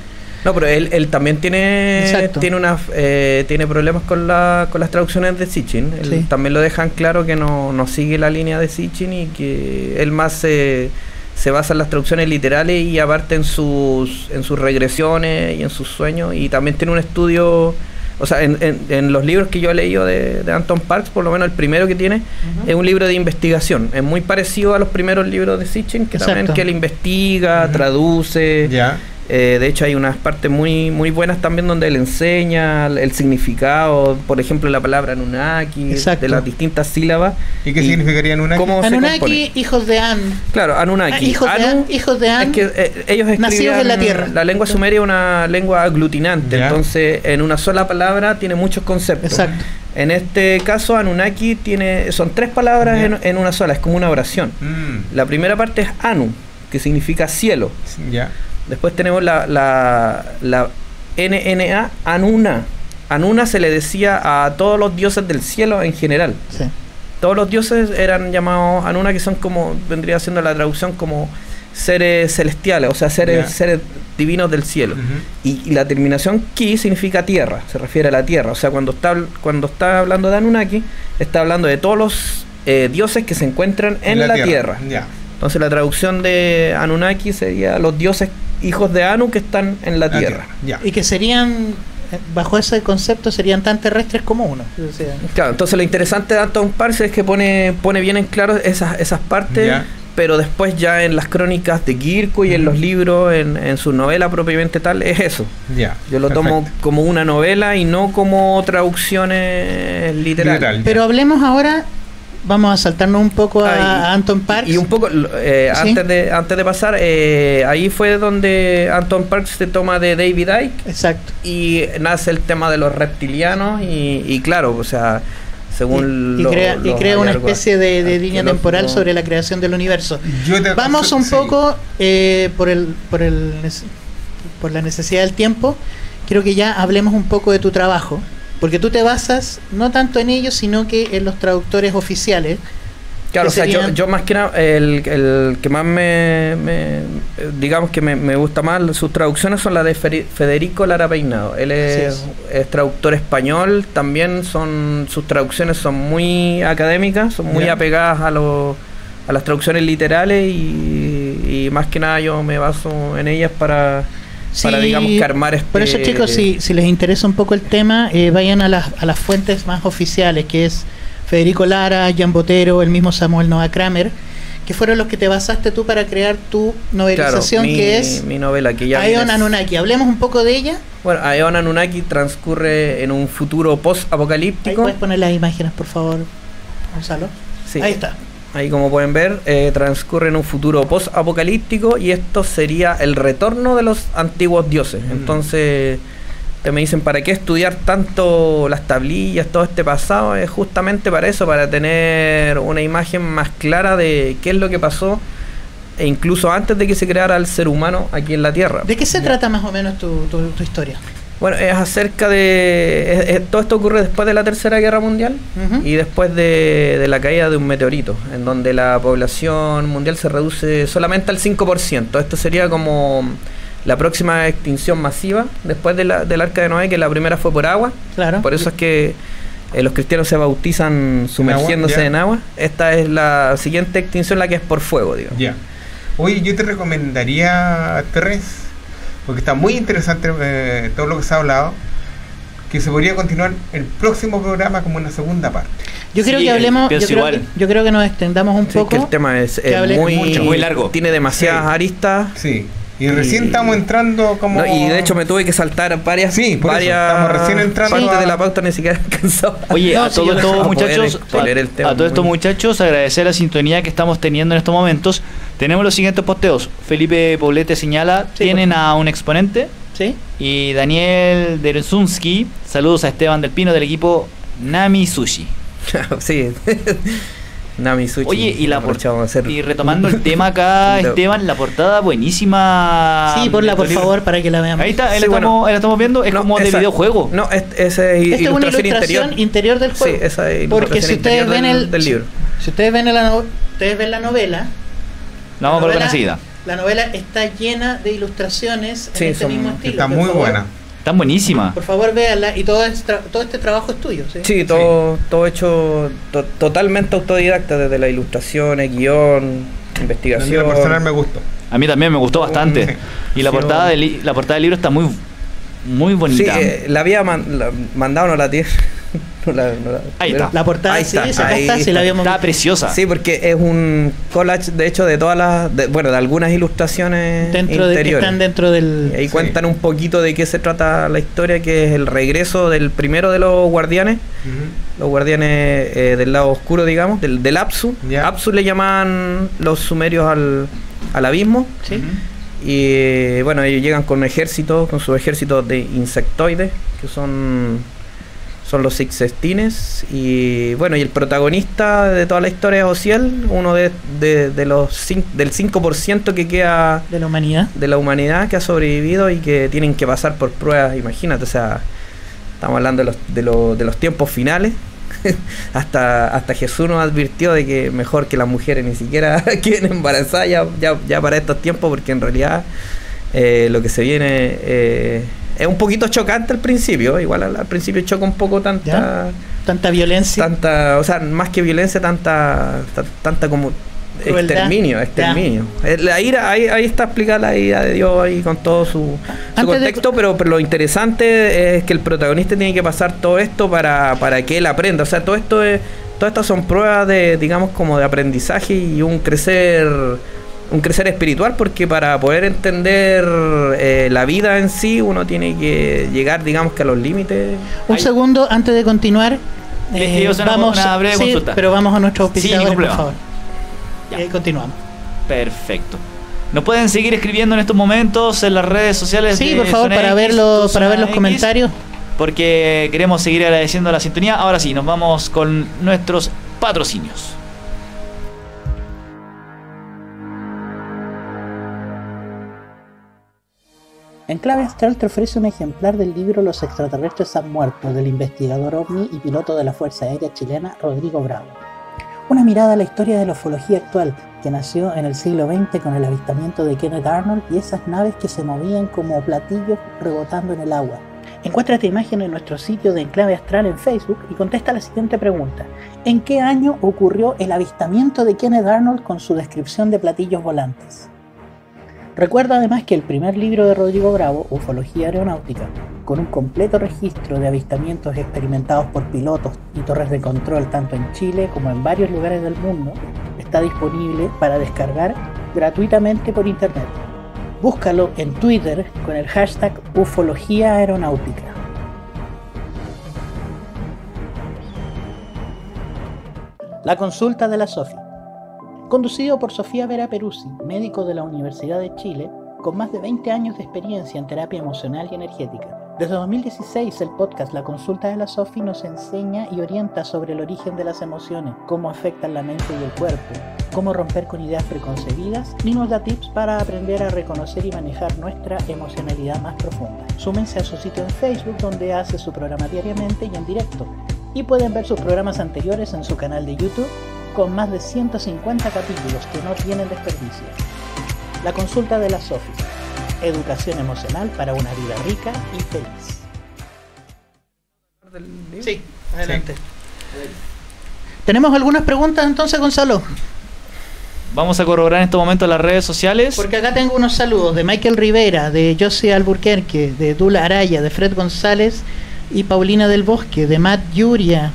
Speaker 2: No, pero él, él también tiene
Speaker 1: Exacto.
Speaker 2: tiene una, eh, tiene problemas con, la, con las traducciones de Sitchin. Él
Speaker 1: Sí.
Speaker 2: También lo dejan claro que no, no sigue la línea de Sitchin y que él más se, se basa en las traducciones literales y aparte en sus, en sus regresiones y en sus sueños. Y también tiene un estudio, o sea, en, en- en los libros que yo he leído de, de Anton Parks, por lo menos el primero que tiene, es un libro de investigación. Es muy parecido a los primeros libros de Sitchin, que también que él investiga, traduce.
Speaker 3: Ya.
Speaker 2: Eh, de hecho, hay unas partes muy muy buenas también donde él enseña el, el significado, por ejemplo, la palabra Anunnaki,
Speaker 1: Exacto.
Speaker 2: de las distintas sílabas.
Speaker 3: ¿Y qué significaría en una?
Speaker 2: cómo
Speaker 1: Anunnaki, hijos de An,
Speaker 2: Claro, Anunnaki.
Speaker 1: Ah, hijos, de An hijos de An,
Speaker 2: es que eh, ellos
Speaker 1: nacidos en la Tierra.
Speaker 2: La lengua sumeria es una lengua aglutinante,
Speaker 3: Ya.
Speaker 2: entonces en una sola palabra tiene muchos conceptos.
Speaker 1: exacto.
Speaker 2: En este caso, Anunnaki tiene son tres palabras en, en una sola, es como una oración.
Speaker 3: Mm,
Speaker 2: La primera parte es Anu, que significa cielo.
Speaker 3: ya.
Speaker 2: Después tenemos la, la, la NNA, Anuna. Anuna se le decía a todos los dioses del cielo en general.
Speaker 1: Sí.
Speaker 2: Todos los dioses eran llamados Anuna, que son como, vendría siendo la traducción como seres celestiales, o sea, seres, divinos del cielo. Y, y la terminación ki significa tierra, se refiere a la tierra. O sea, cuando está, cuando está hablando de Anunnaki, está hablando de todos los eh, dioses que se encuentran en, la, tierra. Entonces la traducción de Anunnaki sería los dioses hijos de Anu que están en la
Speaker 3: La
Speaker 2: tierra.
Speaker 1: Y que serían, eh, bajo ese concepto, serían tan terrestres como uno. O sea,
Speaker 2: Claro, entonces lo interesante de Anton Parse es que pone, pone bien en claro esas, esas partes, pero después ya en las crónicas de Kirko y en los libros, en, en su novela propiamente tal, es eso.
Speaker 3: Ya.
Speaker 2: Yo lo tomo como una novela y no como traducciones literales.
Speaker 3: Literal.
Speaker 1: Pero hablemos ahora vamos a saltarnos un poco a,
Speaker 2: Ah, y-
Speaker 1: a Anton Parks.
Speaker 2: Y un poco, eh,
Speaker 1: Sí.
Speaker 2: antes, de, antes de pasar, eh, ahí fue donde Anton Parks se toma de David Icke
Speaker 1: Exacto.
Speaker 2: y nace el tema de los reptilianos y, y claro, o sea, según
Speaker 1: y, y
Speaker 2: lo-
Speaker 1: crea, y crea una especie de, de línea temporal sobre la creación del universo.
Speaker 3: Yo te
Speaker 1: Vamos un
Speaker 3: sí.
Speaker 1: poco eh, por el por el por la necesidad del tiempo. Quiero que ya hablemos un poco de tu trabajo, porque tú te basas no tanto en ellos, sino que en los traductores oficiales.
Speaker 2: Claro, o sea, yo, más que nada, el, el que más me, me- digamos que me, me gusta más, sus traducciones son las de Federico Lara Peinado. Él es, traductor español, también son sus traducciones son muy académicas, son muy apegadas a, los a las traducciones literales y, y más que nada yo me baso en ellas para, para
Speaker 1: Sí,
Speaker 2: digamos, que armar este...
Speaker 1: Por eso, chicos, si, si les interesa un poco el tema, eh, vayan a las, a las fuentes más oficiales, que es Federico Lara, Jan Botero, el mismo Samuel Noah Kramer, que fueron los que te basaste tú para crear tu
Speaker 2: Claro,
Speaker 1: novelización,
Speaker 2: mi,
Speaker 1: que es
Speaker 2: mi novela que ya
Speaker 1: Aeon Anunnaki. Hablemos un poco de ella.
Speaker 2: Bueno, Aeon Anunnaki transcurre en un futuro
Speaker 1: Ahí
Speaker 2: post-apocalíptico.
Speaker 1: puedes poner las imágenes, por favor, Gonzalo.
Speaker 2: Sí.
Speaker 1: Ahí está.
Speaker 2: Ahí como pueden ver, eh, transcurre en un futuro post-apocalíptico y esto sería el retorno de los antiguos dioses.
Speaker 3: Mm.
Speaker 2: Entonces, te me dicen, ¿para qué estudiar tanto las tablillas, todo este pasado? Es justamente para eso, para tener una imagen más clara de qué es lo que pasó, e incluso antes de que se creara el ser humano aquí en la Tierra.
Speaker 1: ¿De qué se trata más o menos tu, tu, tu historia?
Speaker 2: Bueno, es acerca de... es- es- todo esto ocurre después de la Tercera Guerra Mundial y después de, de la caída de un meteorito, en donde la población mundial se reduce solamente al 5%. Esto sería como la próxima extinción masiva después de la- del Arca de Noé, que la primera fue por agua.
Speaker 1: Claro.
Speaker 2: Por eso es que eh, los cristianos se bautizan sumergiéndose en agua. Esta es la siguiente extinción, la que es por fuego, digo.
Speaker 3: Ya. Oye, yo te recomendaría, Terres, porque está muy interesante eh, todo lo que se ha hablado, que se podría continuar el próximo programa como una segunda parte.
Speaker 1: Yo creo
Speaker 4: Sí,
Speaker 1: que hablemos, yo creo
Speaker 4: igual.
Speaker 1: que, yo creo que nos extendamos un
Speaker 2: Sí,
Speaker 1: poco.
Speaker 2: que el tema es,
Speaker 1: que
Speaker 2: es
Speaker 1: hable
Speaker 2: muy,
Speaker 4: mucho, muy largo.
Speaker 2: Tiene demasiadas
Speaker 3: Sí.
Speaker 2: aristas.
Speaker 3: Sí. Y recién
Speaker 2: Y-
Speaker 3: estamos entrando como...
Speaker 2: No, y de hecho me tuve que saltar varias,
Speaker 3: Sí, por eso,
Speaker 2: varias
Speaker 3: estamos recién entrando
Speaker 2: partes
Speaker 3: a-
Speaker 2: de la pauta ni siquiera alcanzado.
Speaker 4: Oye,
Speaker 1: No,
Speaker 4: a todos estos muchachos,
Speaker 2: a
Speaker 4: todos estos muchachos, agradecer la sintonía que estamos teniendo en estos momentos. Tenemos los siguientes posteos. Felipe Poblete señala,
Speaker 1: Sí,
Speaker 4: tienen
Speaker 1: por
Speaker 4: a un exponente.
Speaker 1: ¿Sí?
Speaker 4: Y Daniel Dersunski, saludos a Esteban del Pino del equipo Nami Sushi.
Speaker 2: sí. Nami Sushi.
Speaker 4: Oye, y la y retomando el tema acá. Esteban, la portada buenísima.
Speaker 1: sí, ponla por favor para que la veamos.
Speaker 4: Ahí está, ahí,
Speaker 2: Sí,
Speaker 4: la
Speaker 2: bueno.
Speaker 4: estamos, ahí la estamos viendo, es
Speaker 2: No,
Speaker 4: como de videojuego.
Speaker 2: No, es, esa es
Speaker 1: Esta es una
Speaker 2: ilustración interior.
Speaker 1: interior, del
Speaker 2: Sí,
Speaker 1: juego.
Speaker 2: esa es
Speaker 1: Porque si ustedes ven
Speaker 2: del-
Speaker 1: el
Speaker 2: del libro.
Speaker 1: Si ustedes ven la, no- ustedes ven la novela,
Speaker 4: La vamos a.
Speaker 1: La novela está llena de ilustraciones
Speaker 2: Sí,
Speaker 1: en este
Speaker 2: son-
Speaker 1: mismo estilo.
Speaker 3: Está muy
Speaker 1: favor,
Speaker 3: buena.
Speaker 4: Están buenísimas.
Speaker 1: Por favor, véanla y todo este, tra- todo este trabajo es tuyo, ¿sí?
Speaker 2: Sí, todo, todo hecho to- totalmente autodidacta, desde la ilustración, el guion,
Speaker 3: A mí
Speaker 2: investigación.
Speaker 3: personal me gustó.
Speaker 4: A mí también me gustó bastante.
Speaker 3: Sí.
Speaker 4: Y la
Speaker 2: Sí,
Speaker 4: portada, del, li- la portada del libro está muy, muy
Speaker 2: Sí,
Speaker 4: bonita.
Speaker 2: eh, la había man- la- mandado, no la tiene. No la- no la-
Speaker 4: Ahí está.
Speaker 1: La portada,
Speaker 2: Ahí
Speaker 1: sí,
Speaker 2: está,
Speaker 1: esa
Speaker 2: ahí
Speaker 1: está, sí la habíamos
Speaker 4: Está preciosa.
Speaker 2: Sí, porque es un collage, de hecho, de todas las. de- bueno, de algunas ilustraciones
Speaker 1: dentro de que están dentro del
Speaker 2: Ahí
Speaker 3: Sí.
Speaker 2: cuentan un poquito de qué se trata la historia, que es el regreso del primero de los guardianes, los guardianes eh, del lado oscuro, digamos, del, del Apsu.
Speaker 3: Ya.
Speaker 2: Apsu le llaman los sumerios al, al abismo.
Speaker 1: ¿sí?
Speaker 2: Y bueno, ellos llegan con ejércitos, con sus ejércitos de insectoides, que son, son los sixestines. Y bueno, y el protagonista de toda la historia es Ociel, uno de, de- de los cin- del 5% que queda
Speaker 1: de la humanidad.
Speaker 2: de la humanidad que ha sobrevivido y que tienen que pasar por pruebas, imagínate, o sea, estamos hablando de los, de los, de los tiempos finales. hasta, hasta Jesús nos advirtió de que mejor que las mujeres ni siquiera queden embarazadas ya, ya, ya para estos tiempos, porque en realidad eh, lo que se viene eh, es un poquito chocante al principio, igual al, al principio choca un poco tanta,
Speaker 1: Tanta violencia.
Speaker 2: tanta, o sea, más que violencia, tanta, ta- tanta como
Speaker 1: Crueldad.
Speaker 2: exterminio, exterminio. Eh, La ira, ahí, ahí está explicada la ira de Dios ahí con todo su, su
Speaker 1: de-
Speaker 2: contexto, pero, pero lo interesante es que el protagonista tiene que pasar todo esto para, para que él aprenda. O sea, todo esto es, todas estas son pruebas de, digamos, como de aprendizaje y un crecer un crecer espiritual porque para poder entender eh, la vida en sí uno tiene que llegar digamos que a los límites
Speaker 1: Un
Speaker 4: Ahí-
Speaker 1: segundo antes de continuar.
Speaker 4: Pido una- una breve
Speaker 1: sí,
Speaker 4: consulta.
Speaker 1: pero vamos a nuestros
Speaker 4: Sin
Speaker 1: auspiciadores,
Speaker 4: ningún
Speaker 1: por favor.
Speaker 4: Ya.
Speaker 1: Y ahí continuamos.
Speaker 4: Perfecto. Nos pueden seguir escribiendo en estos momentos en las redes sociales.
Speaker 1: Sí,
Speaker 4: de
Speaker 1: por favor,
Speaker 4: Zona
Speaker 1: para
Speaker 4: X,
Speaker 1: verlo,
Speaker 4: tu
Speaker 1: para ver los
Speaker 4: X,
Speaker 1: comentarios.
Speaker 4: Porque queremos seguir agradeciendo la sintonía. Ahora sí, nos vamos con nuestros patrocinios.
Speaker 1: Enclave Astral te ofrece un ejemplar del libro Los extraterrestres han muerto del investigador ovni y piloto de la Fuerza Aérea Chilena Rodrigo Bravo. Una mirada a la historia de la ufología actual que nació en el siglo XX con el avistamiento de Kenneth Arnold y esas naves que se movían como platillos rebotando en el agua. Encuentra esta imagen en nuestro sitio de Enclave Astral en Facebook y contesta la siguiente pregunta. ¿En qué año ocurrió el avistamiento de Kenneth Arnold con su descripción de platillos volantes? Recuerda además que el primer libro de Rodrigo Bravo, Ufología Aeronáutica, con un completo registro de avistamientos experimentados por pilotos y torres de control tanto en Chile como en varios lugares del mundo, está disponible para descargar gratuitamente por internet. Búscalo en Twitter con el hashtag Ufología Aeronáutica. La consulta de la SOFI. Conducido por Sofía Vera Peruzzi, médico de la Universidad de Chile, con más de 20 años de experiencia en terapia emocional y energética. Desde 2016 el podcast La Consulta de la Sofi nos enseña y orienta sobre el origen de las emociones, cómo afectan la mente y el cuerpo, cómo romper con ideas preconcebidas y nos da tips para aprender a reconocer y manejar nuestra emocionalidad más profunda. Súmense a su sitio en Facebook donde hace su programa diariamente y en directo y pueden ver sus programas anteriores en su canal de YouTube con más de 150 capítulos que no tienen desperdicio. La consulta de la Sofi. Educación emocional para una vida rica y feliz. Sí, adelante. ¿Tenemos algunas preguntas entonces, Gonzalo?
Speaker 4: Vamos a corroborar en este momento las redes sociales.
Speaker 1: Porque acá tengo unos saludos de Michael Rivera, de José Alburquerque, de Dula Araya, de Fred González y Paulina del Bosque, de Matt Yuria,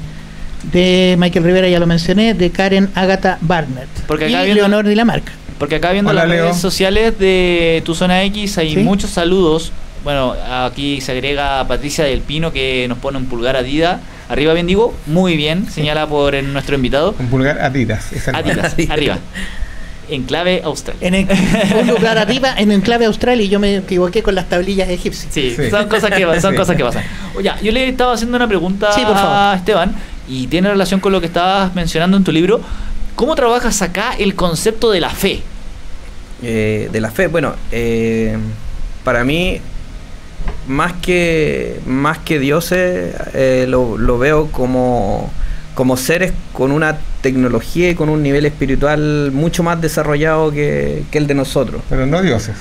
Speaker 1: de Michael Rivera, ya lo mencioné, de Karen Agatha Barnett
Speaker 4: Porque
Speaker 1: y
Speaker 4: acá viendo-
Speaker 1: Leonor Dilamarca.
Speaker 4: Porque acá viendo
Speaker 3: Hola,
Speaker 4: las
Speaker 3: Leo.
Speaker 4: redes sociales de Tu Zona X hay
Speaker 1: Sí.
Speaker 4: muchos saludos. Bueno, aquí se agrega Patricia del Pino que nos pone un pulgar Adidas. Arriba bien digo, muy bien, señala por el- nuestro invitado.
Speaker 3: Con pulgar Adidas. la-
Speaker 4: Adidas, arriba. En clave austral.
Speaker 1: En el- un lugar arriba en enclave austral y yo me equivoqué con las tablillas egipcias.
Speaker 4: Sí,
Speaker 3: Sí.
Speaker 4: son cosas que son
Speaker 3: Sí.
Speaker 4: cosas que pasan. Oye, yo le estaba haciendo una pregunta
Speaker 1: Sí, por favor.
Speaker 4: a Esteban y tiene relación con lo que estabas mencionando en tu libro. ¿Cómo trabajas acá el concepto de la fe?
Speaker 2: Eh, de la fe, bueno, eh, para mí, más que, más que dioses, eh, lo, lo veo como, como seres con una tecnología y con un nivel espiritual mucho más desarrollado que, que el de nosotros.
Speaker 3: Pero no dioses.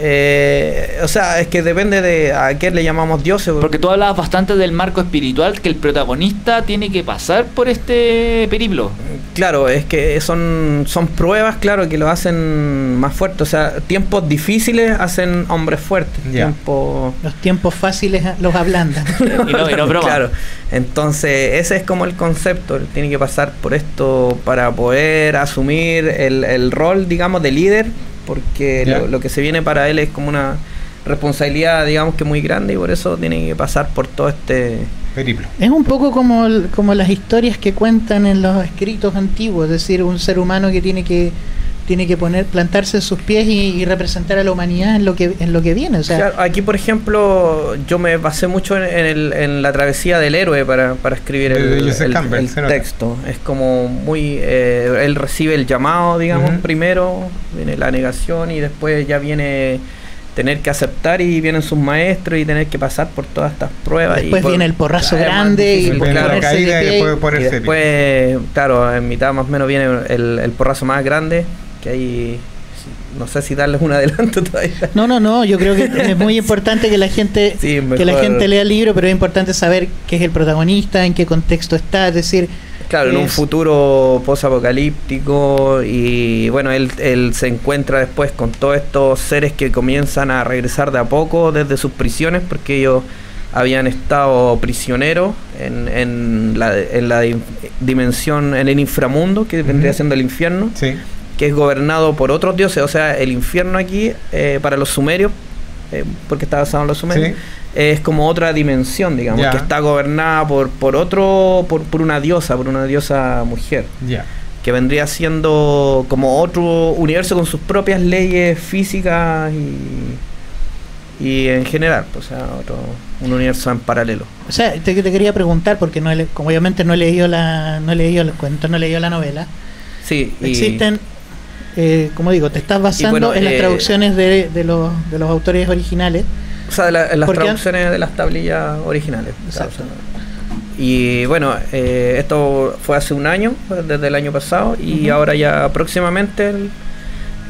Speaker 2: Eh, o sea, es que depende de a qué le llamamos dioses.
Speaker 4: Porque tú hablabas bastante del marco espiritual que el protagonista tiene que pasar por este periplo.
Speaker 2: Claro, es que son, son pruebas, claro, que lo hacen más fuerte. O sea, tiempos difíciles hacen hombres fuertes. Tiempos
Speaker 1: Los tiempos fáciles los ablandan.
Speaker 4: Y no, y no es broma.
Speaker 2: Claro, entonces ese es como el concepto, él tiene que pasar por esto para poder asumir el, el rol, digamos, de líder, porque lo, lo que se viene para él es como una responsabilidad, digamos, que muy grande y por eso tiene que pasar por todo este...
Speaker 3: Periplo.
Speaker 1: Es un poco como, el- como las historias que cuentan en los escritos antiguos, es decir, un ser humano que tiene que tiene que poner plantarse en sus pies y, y representar a la humanidad en lo que en lo que viene, o sea,
Speaker 2: Claro, aquí, por ejemplo, yo me basé mucho en, en el- en la travesía del héroe para, para escribir
Speaker 3: De-
Speaker 2: el,
Speaker 3: Campbell,
Speaker 2: texto. Es como muy... eh, él recibe el llamado, digamos, primero, viene la negación y después ya viene tener que aceptar y vienen sus maestros y tener que pasar por todas estas pruebas. y
Speaker 1: después
Speaker 2: por-
Speaker 1: viene el porrazo
Speaker 2: Claro,
Speaker 1: grande y
Speaker 2: claro.
Speaker 3: la
Speaker 1: de
Speaker 3: caída y después
Speaker 2: Y después, claro, en mitad más o menos viene el, el porrazo más grande, que ahí no sé si darles un adelanto todavía.
Speaker 1: No, no, no, yo creo que es muy importante que la gente
Speaker 2: Sí,
Speaker 1: que la gente lea el libro, pero es importante saber qué es el protagonista, en qué contexto está, es decir,
Speaker 2: Claro, en un futuro post-apocalíptico y bueno, él, él se encuentra después con todos estos seres que comienzan a regresar de a poco desde sus prisiones porque ellos habían estado prisioneros en, en la, en la di- dimensión, en el inframundo, que vendría siendo el infierno,
Speaker 3: Sí.
Speaker 2: Que es gobernado por otros dioses, o sea, el infierno aquí, eh, para los sumerios, eh, porque está basado en los sumerios,
Speaker 3: Sí.
Speaker 2: es como otra dimensión, digamos, que está gobernada por, por otro, por, por una diosa, por una diosa mujer, que vendría siendo como otro universo con sus propias leyes físicas y, y en general, o sea, otro, un universo en paralelo.
Speaker 1: O sea, te, te quería preguntar, porque no he como obviamente no he leído la, no he leído el cuento, no he leído la novela.
Speaker 2: Sí, y-
Speaker 1: Existen, eh, como digo, te estás basando
Speaker 2: bueno,
Speaker 1: en las
Speaker 2: eh,
Speaker 1: traducciones de, de los, de los autores originales.
Speaker 2: O sea, de la- en las traducciones de las tablillas originales.
Speaker 1: Exacto.
Speaker 2: Y bueno, eh, esto fue hace un año, fue desde el año pasado, y ahora ya próximamente, el-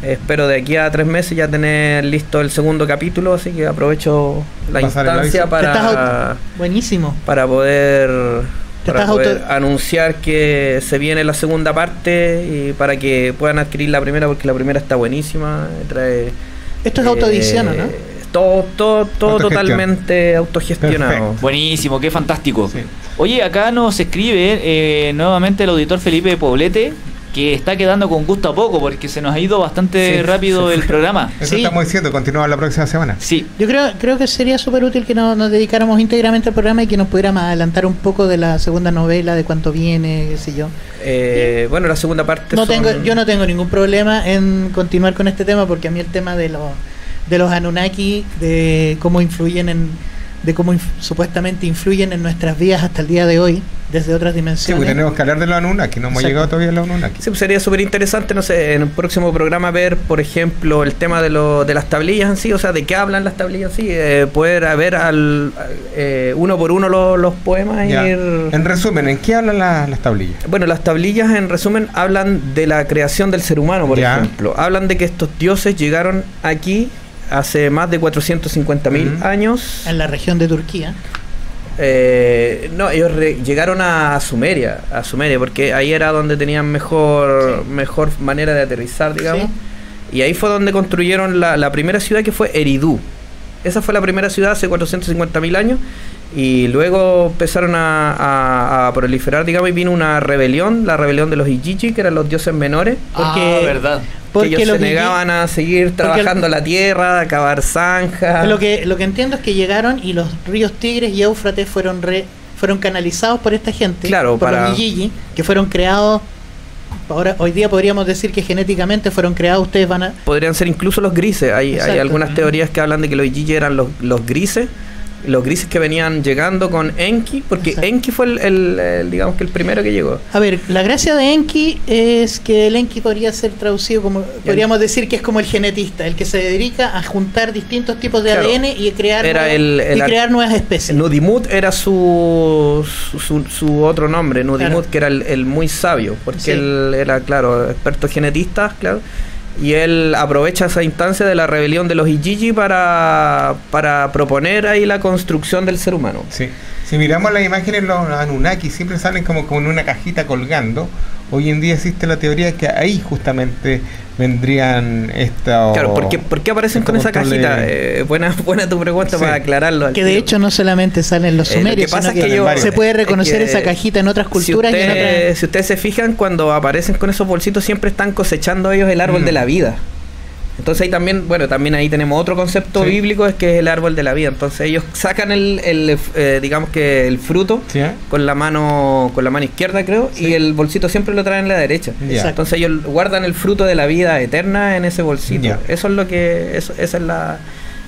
Speaker 2: espero de aquí a tres meses ya tener listo el segundo capítulo, así que aprovecho la
Speaker 3: Pasar
Speaker 2: instancia para,
Speaker 1: Buenísimo.
Speaker 2: para poder, para
Speaker 1: estás
Speaker 2: poder
Speaker 1: auto-
Speaker 2: anunciar que se viene la segunda parte y para que puedan adquirir la primera, porque la primera está buenísima, trae...
Speaker 1: Esto es
Speaker 2: eh,
Speaker 1: autoedición, ¿o ¿no?
Speaker 2: Todo, todo, todo
Speaker 3: Autogestión.
Speaker 2: totalmente autogestionado.
Speaker 3: Perfecto.
Speaker 4: Buenísimo, qué fantástico.
Speaker 3: Sí.
Speaker 4: Oye, acá nos escribe eh, nuevamente el auditor Felipe Poblete que está quedando con gusto a poco porque se nos ha ido bastante
Speaker 2: Sí,
Speaker 4: rápido el programa.
Speaker 3: Eso
Speaker 1: Sí.
Speaker 3: estamos diciendo, continuamos la próxima semana.
Speaker 4: Sí,
Speaker 1: Yo creo, creo que sería súper útil que no- nos dedicáramos íntegramente al programa y que nos pudiéramos adelantar un poco de la segunda novela, de cuánto viene, qué sé yo.
Speaker 2: Eh, bueno, la segunda parte.
Speaker 1: No
Speaker 2: son-
Speaker 1: tengo, yo no tengo ningún problema en continuar con este tema porque a mí el tema de los de los Anunnaki, de cómo influyen en, de cómo inf- supuestamente influyen en nuestras vidas hasta el día de hoy, desde otras
Speaker 3: Sí,
Speaker 1: dimensiones.
Speaker 3: pues tenemos que hablar de los Anunnaki, no hemos
Speaker 1: Exacto.
Speaker 3: llegado todavía a los Anunnaki.
Speaker 2: Sí, pues sería súper interesante, no sé, en un próximo programa ver, por ejemplo, el tema de, lo, de las tablillas en sí, o sea, de qué hablan las tablillas en sí, eh, poder ver al, eh, uno por uno los, los poemas y
Speaker 3: Ya.
Speaker 2: ir...
Speaker 3: En resumen, ¿en qué hablan la- las tablillas?
Speaker 2: Bueno, las tablillas en resumen hablan de la creación del ser humano, por
Speaker 3: Ya.
Speaker 2: ejemplo. Hablan de que estos dioses llegaron aquí hace más de 450 mil años.
Speaker 1: en la región de Turquía.
Speaker 2: Eh, no, ellos re- llegaron a Sumeria, a Sumeria, porque ahí era donde tenían mejor, mejor manera de aterrizar, digamos. Y ahí fue donde construyeron la, la primera ciudad que fue Eridú. Esa fue la primera ciudad hace 450.000 años. Y luego empezaron a, a- a proliferar, digamos, y vino una rebelión, la rebelión de los Ijiji, que eran los dioses menores.
Speaker 1: Porque-
Speaker 4: ah, verdad.
Speaker 1: Porque
Speaker 2: que ellos
Speaker 1: lo
Speaker 2: se
Speaker 1: que-
Speaker 2: negaban a seguir trabajando la tierra, a cavar zanjas.
Speaker 1: Lo que, lo que entiendo es que llegaron y los ríos Tigres y Éufrates fueron re- fueron canalizados por esta gente,
Speaker 2: Claro,
Speaker 1: por
Speaker 2: para-
Speaker 1: los Yiji, que fueron creados. Ahora, hoy día podríamos decir que genéticamente fueron creados. Ustedes van a.
Speaker 2: podrían ser incluso los grises. Hay, hay algunas teorías que hablan de que los Ijiji eran los, los grises, los grises que venían llegando con Enki, porque
Speaker 1: Exacto.
Speaker 2: Enki fue el, el- el, digamos que el primero que llegó.
Speaker 1: A ver, la gracia de Enki es que el Enki podría ser traducido como. Podríamos decir que es como el genetista, el que se dedica a juntar distintos tipos de
Speaker 2: Claro.
Speaker 1: ADN y crear,
Speaker 2: Era
Speaker 1: nuevas-
Speaker 2: el- el
Speaker 1: y
Speaker 2: ar-
Speaker 1: crear nuevas especies.
Speaker 2: Nudimut era su, su, su otro nombre, Nudimut,
Speaker 1: Claro.
Speaker 2: que era el, el muy sabio, porque
Speaker 1: Sí.
Speaker 2: él era, claro, experto genetista, claro. Y él aprovecha esa instancia de la rebelión de los Ijiji para, para proponer ahí la construcción del ser humano.
Speaker 3: Sí. Si miramos las imágenes, los Anunnaki siempre salen como con una cajita colgando. Hoy en día existe la teoría que ahí justamente vendrían estos.
Speaker 2: Claro, ¿por qué, por qué aparecen con esa cajita? Eh, buena, buena tu pregunta
Speaker 3: Sí.
Speaker 2: para aclararlo.
Speaker 1: que de hecho no solamente salen los
Speaker 2: Eh, lo
Speaker 1: sumerios,
Speaker 2: que pasa
Speaker 1: sino
Speaker 2: es que
Speaker 1: que
Speaker 2: yo-
Speaker 1: se puede
Speaker 2: es
Speaker 1: reconocer
Speaker 2: que
Speaker 1: esa cajita en otras culturas
Speaker 2: si
Speaker 1: y en
Speaker 2: ustedes,
Speaker 1: otras.
Speaker 2: si ustedes se fijan, cuando aparecen con esos bolsitos siempre están cosechando ellos el árbol
Speaker 3: Mm.
Speaker 2: de la vida. Entonces ahí también, bueno, también ahí tenemos otro concepto
Speaker 3: Sí.
Speaker 2: bíblico, es que es el árbol de la vida. Entonces ellos sacan el, el, eh, digamos que el fruto
Speaker 3: ¿Sí, eh?
Speaker 2: con la mano con la mano izquierda creo
Speaker 3: Sí.
Speaker 2: y el bolsito siempre lo traen en la derecha. Entonces ellos guardan el fruto de la vida eterna en ese bolsito. Eso es lo que eso, esa es la,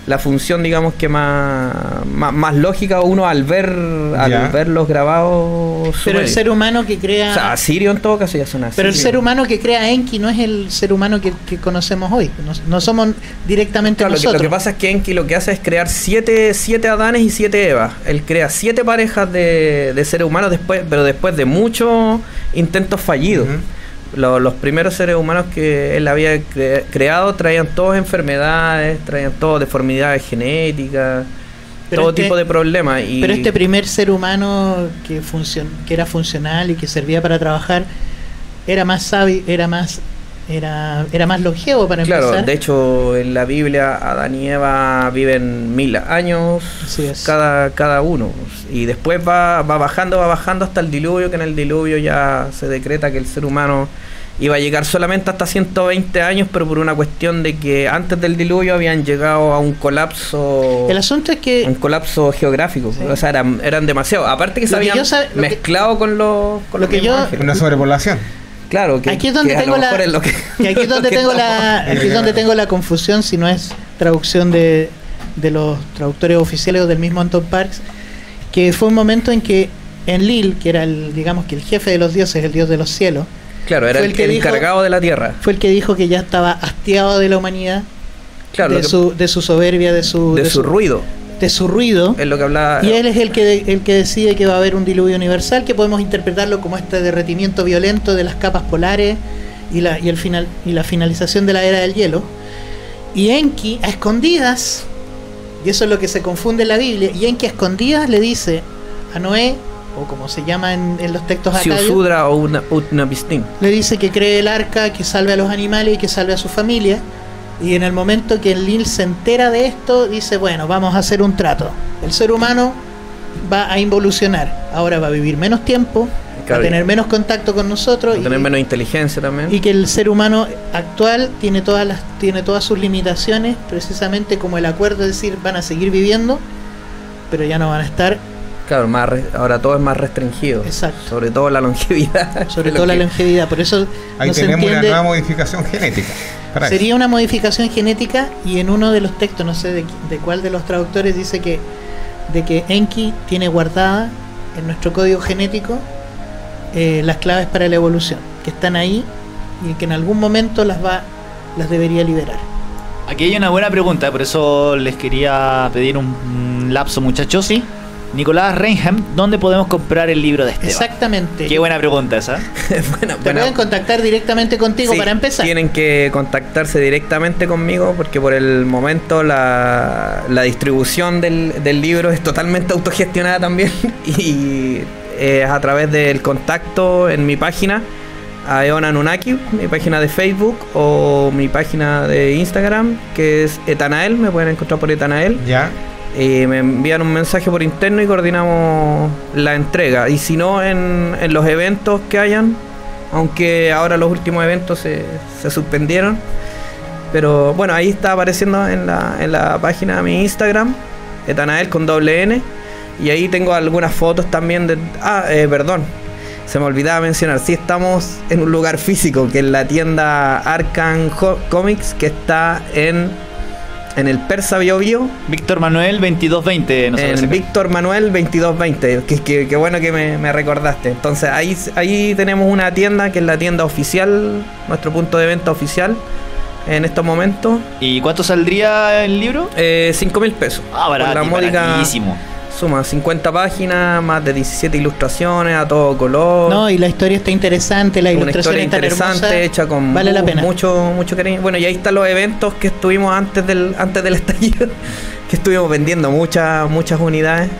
Speaker 2: la función digamos que más, más, más lógica uno al ver al
Speaker 3: Ya.
Speaker 2: ver los grabados
Speaker 1: Pero el ser humano que crea.
Speaker 2: o sea, asirio en todo caso ya son
Speaker 1: pero el ser humano que crea Enki no es el ser humano que, que conocemos hoy. No, no somos directamente
Speaker 2: Claro, lo, que,
Speaker 1: nosotros.
Speaker 2: lo que pasa es que Enki lo que hace es crear siete, siete Adanes y siete Evas. Él crea siete parejas de, de seres humanos después, pero después de muchos intentos fallidos. Lo- los primeros seres humanos que él había cre- creado traían todas enfermedades, traían todas deformidades genéticas,
Speaker 1: Pero
Speaker 2: todo
Speaker 1: este-
Speaker 2: tipo de problemas. Y
Speaker 1: Pero este primer ser humano que, funcion- que era funcional y que servía para trabajar era más sabio, era más era, era más longevo para
Speaker 2: Claro,
Speaker 1: empezar.
Speaker 2: de hecho en la Biblia Adán y Eva viven mil años cada, cada uno. Y después va, va bajando, va bajando hasta el diluvio, que en el diluvio ya se decreta que el ser humano iba a llegar solamente hasta 120 años, pero por una cuestión de que antes del diluvio habían llegado a un colapso
Speaker 1: El asunto es que
Speaker 2: un colapso geográfico,
Speaker 1: Sí.
Speaker 2: o sea, eran, eran demasiado. Aparte que se
Speaker 1: que
Speaker 2: habían
Speaker 1: sab- que-
Speaker 2: mezclado con los con
Speaker 1: lo
Speaker 2: los
Speaker 1: que yo-
Speaker 2: ángeles.
Speaker 3: Una sobrepoblación.
Speaker 2: Claro, que,
Speaker 1: aquí es donde
Speaker 2: que
Speaker 1: tengo la
Speaker 2: es que-
Speaker 1: aquí es donde tengo la aquí es donde tengo la confusión si no es traducción de, de los traductores oficiales o del mismo Anton Parks que fue un momento en que Enlil que era el digamos que el jefe de los dioses el dios de los cielos
Speaker 2: Claro, era
Speaker 1: fue
Speaker 2: el,
Speaker 1: el que
Speaker 2: el
Speaker 1: dijo-
Speaker 2: encargado de la tierra.
Speaker 1: fue el que dijo que ya estaba hastiado de la humanidad
Speaker 2: Claro,
Speaker 1: de, su, de su soberbia de su
Speaker 2: de su ruido.
Speaker 1: De su ruido
Speaker 2: Es lo que hablaba.
Speaker 1: y él es el que el que decide que va a haber un diluvio universal que podemos interpretarlo como este derretimiento violento de las capas polares y la y el final y la finalización de la era del hielo y Enki a escondidas y eso es lo que se confunde en la Biblia y Enki a escondidas le dice a Noé o como se llama en, en los textos
Speaker 2: Siusudra o una, Utnapistin.
Speaker 1: le dice que cree el arca, que salve a los animales y que salve a su familia. Y en el momento que Lil se entera de esto, dice, bueno, vamos a hacer un trato. El ser humano va a involucionar. Ahora va a vivir menos tiempo, va
Speaker 2: Claro,
Speaker 1: a tener menos contacto con nosotros y,
Speaker 2: tener menos inteligencia también.
Speaker 1: y que el ser humano actual tiene todas las tiene todas sus limitaciones, precisamente como el acuerdo de decir, van a seguir viviendo, pero ya no van a estar,
Speaker 2: Claro, más re- ahora todo es más restringido.
Speaker 1: Exacto.
Speaker 2: Sobre todo la longevidad.
Speaker 1: sobre todo la longevidad. Por eso
Speaker 3: Ahí
Speaker 1: no se
Speaker 3: tenemos una
Speaker 1: entiende.
Speaker 3: nueva modificación genética. Para eso.
Speaker 1: Sería una modificación genética y en uno de los textos, no sé de cuál de los traductores, dice que de que Enki tiene guardada en nuestro código genético eh, las claves para la evolución, que están ahí y que en algún momento las va las debería liberar.
Speaker 4: Aquí hay una buena pregunta, por eso les quería pedir un, un lapso, muchachos.
Speaker 1: Sí,
Speaker 4: Nicolás Reinhem, ¿dónde podemos comprar el libro de Esteban?
Speaker 1: exactamente.
Speaker 4: Qué buena pregunta esa.
Speaker 2: Buena-
Speaker 1: Te pueden contactar directamente contigo
Speaker 2: Sí,
Speaker 1: para empezar.
Speaker 2: Tienen que contactarse directamente conmigo porque por el momento la, la distribución del, del libro es totalmente autogestionada también y es a través del contacto en mi página Aeon Anunnaki, mi página de Facebook o mi página de Instagram que es Etanael, me pueden encontrar por Etanael
Speaker 3: Ya.
Speaker 2: Me envían un mensaje por interno y coordinamos la entrega. Y si no, en, los eventos que hayan, aunque ahora los últimos eventos se, se suspendieron. Pero bueno, ahí está apareciendo en la, en la página de mi Instagram, Etanael con doble N. Y ahí tengo algunas fotos también de... Ah, eh, perdón. Se me olvidaba mencionar, sí estamos en un lugar físico, que es la tienda Jo- Comics, que está en, en el Persa Bio Bio,
Speaker 4: Víctor Manuel 2220. No
Speaker 2: en Víctor Manuel 2220. Que, que, que bueno que me, me recordaste. Entonces ahí, ahí tenemos una tienda que es la tienda oficial, nuestro punto de venta oficial en estos momentos.
Speaker 4: ¿Y cuánto saldría el libro?
Speaker 2: Eh, 5 mil pesos.
Speaker 4: Ah,
Speaker 2: Por
Speaker 4: barato,
Speaker 2: la módica
Speaker 4: baratísimo.
Speaker 2: Suma 50 páginas, más de 17 ilustraciones a todo color.
Speaker 1: No, y la historia está interesante, la
Speaker 2: una
Speaker 1: ilustración
Speaker 2: historia
Speaker 1: está
Speaker 2: interesante
Speaker 1: hermosa.
Speaker 2: hecha con
Speaker 1: vale la pena.
Speaker 2: mucho mucho cariño. Bueno, y ahí están los eventos que estuvimos antes del antes del estallido, que estuvimos vendiendo muchas muchas unidades.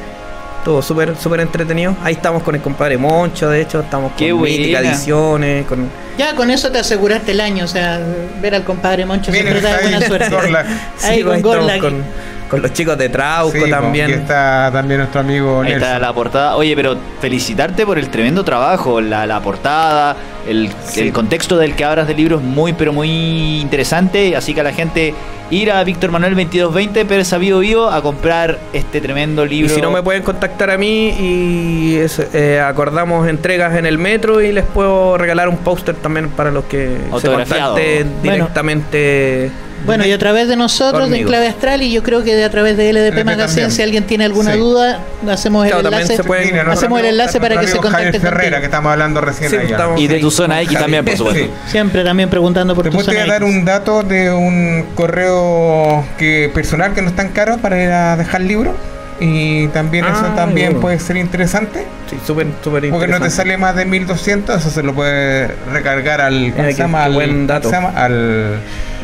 Speaker 2: Estuvo súper súper entretenido. Ahí estamos con el compadre Moncho, de hecho, estamos
Speaker 4: Qué
Speaker 2: con Mítica. Ediciones, con
Speaker 1: Ya con eso te aseguraste el año, o sea, ver al compadre Moncho
Speaker 3: Miren,
Speaker 1: siempre da
Speaker 3: ahí,
Speaker 1: buena suerte.
Speaker 3: Gorla.
Speaker 1: Ahí
Speaker 2: Sí,
Speaker 1: Gorla.
Speaker 2: con, con los chicos de Trauco
Speaker 3: Sí,
Speaker 2: también.
Speaker 3: Y está también nuestro amigo
Speaker 4: Ahí está
Speaker 3: Nelson.
Speaker 4: la portada. Oye, pero felicitarte por el tremendo trabajo. La, la portada, el,
Speaker 2: Sí.
Speaker 4: el contexto del que hablas del libro es muy, pero muy interesante. Así que a la gente ir a Víctor Manuel 2220, Persa Vivo Vivo, a comprar este tremendo
Speaker 2: Y
Speaker 4: libro.
Speaker 2: si no me pueden contactar a mí y es- eh, acordamos entregas en el metro y les puedo regalar un póster también para los que se
Speaker 4: Autografiado.
Speaker 2: contacten directamente.
Speaker 1: Bueno, y a través de nosotros, de. Enclave Astral, y yo creo que de a través de LDP Magazine,
Speaker 3: también.
Speaker 1: si alguien tiene alguna
Speaker 3: Sí.
Speaker 1: duda, hacemos el
Speaker 2: Claro,
Speaker 1: enlace.
Speaker 2: se
Speaker 3: nuestro
Speaker 1: hacemos el enlace para que se
Speaker 3: amigo
Speaker 1: contacten
Speaker 3: Javier Ferrera,
Speaker 1: contigo.
Speaker 3: que estamos hablando recién
Speaker 2: Sí,
Speaker 3: allá.
Speaker 2: estamos-
Speaker 4: Y de tu zona X también, por supuesto.
Speaker 3: Sí.
Speaker 1: Siempre también preguntando por
Speaker 3: ¿Te
Speaker 1: tu zona
Speaker 3: dar
Speaker 1: X.
Speaker 3: un dato de un correo que personal que no es tan caro para ir a dejar el libro? Y también eso
Speaker 2: Ah,
Speaker 3: también
Speaker 2: bueno.
Speaker 3: puede ser interesante.
Speaker 2: Sí, súper, súper
Speaker 3: Porque no te
Speaker 2: interesante.
Speaker 3: sale más de 1200, eso se lo puede recargar al, ¿cómo
Speaker 2: Mira,
Speaker 3: se
Speaker 2: qué-
Speaker 3: llama? al,
Speaker 2: buen dato.
Speaker 3: ¿cómo se llama? al,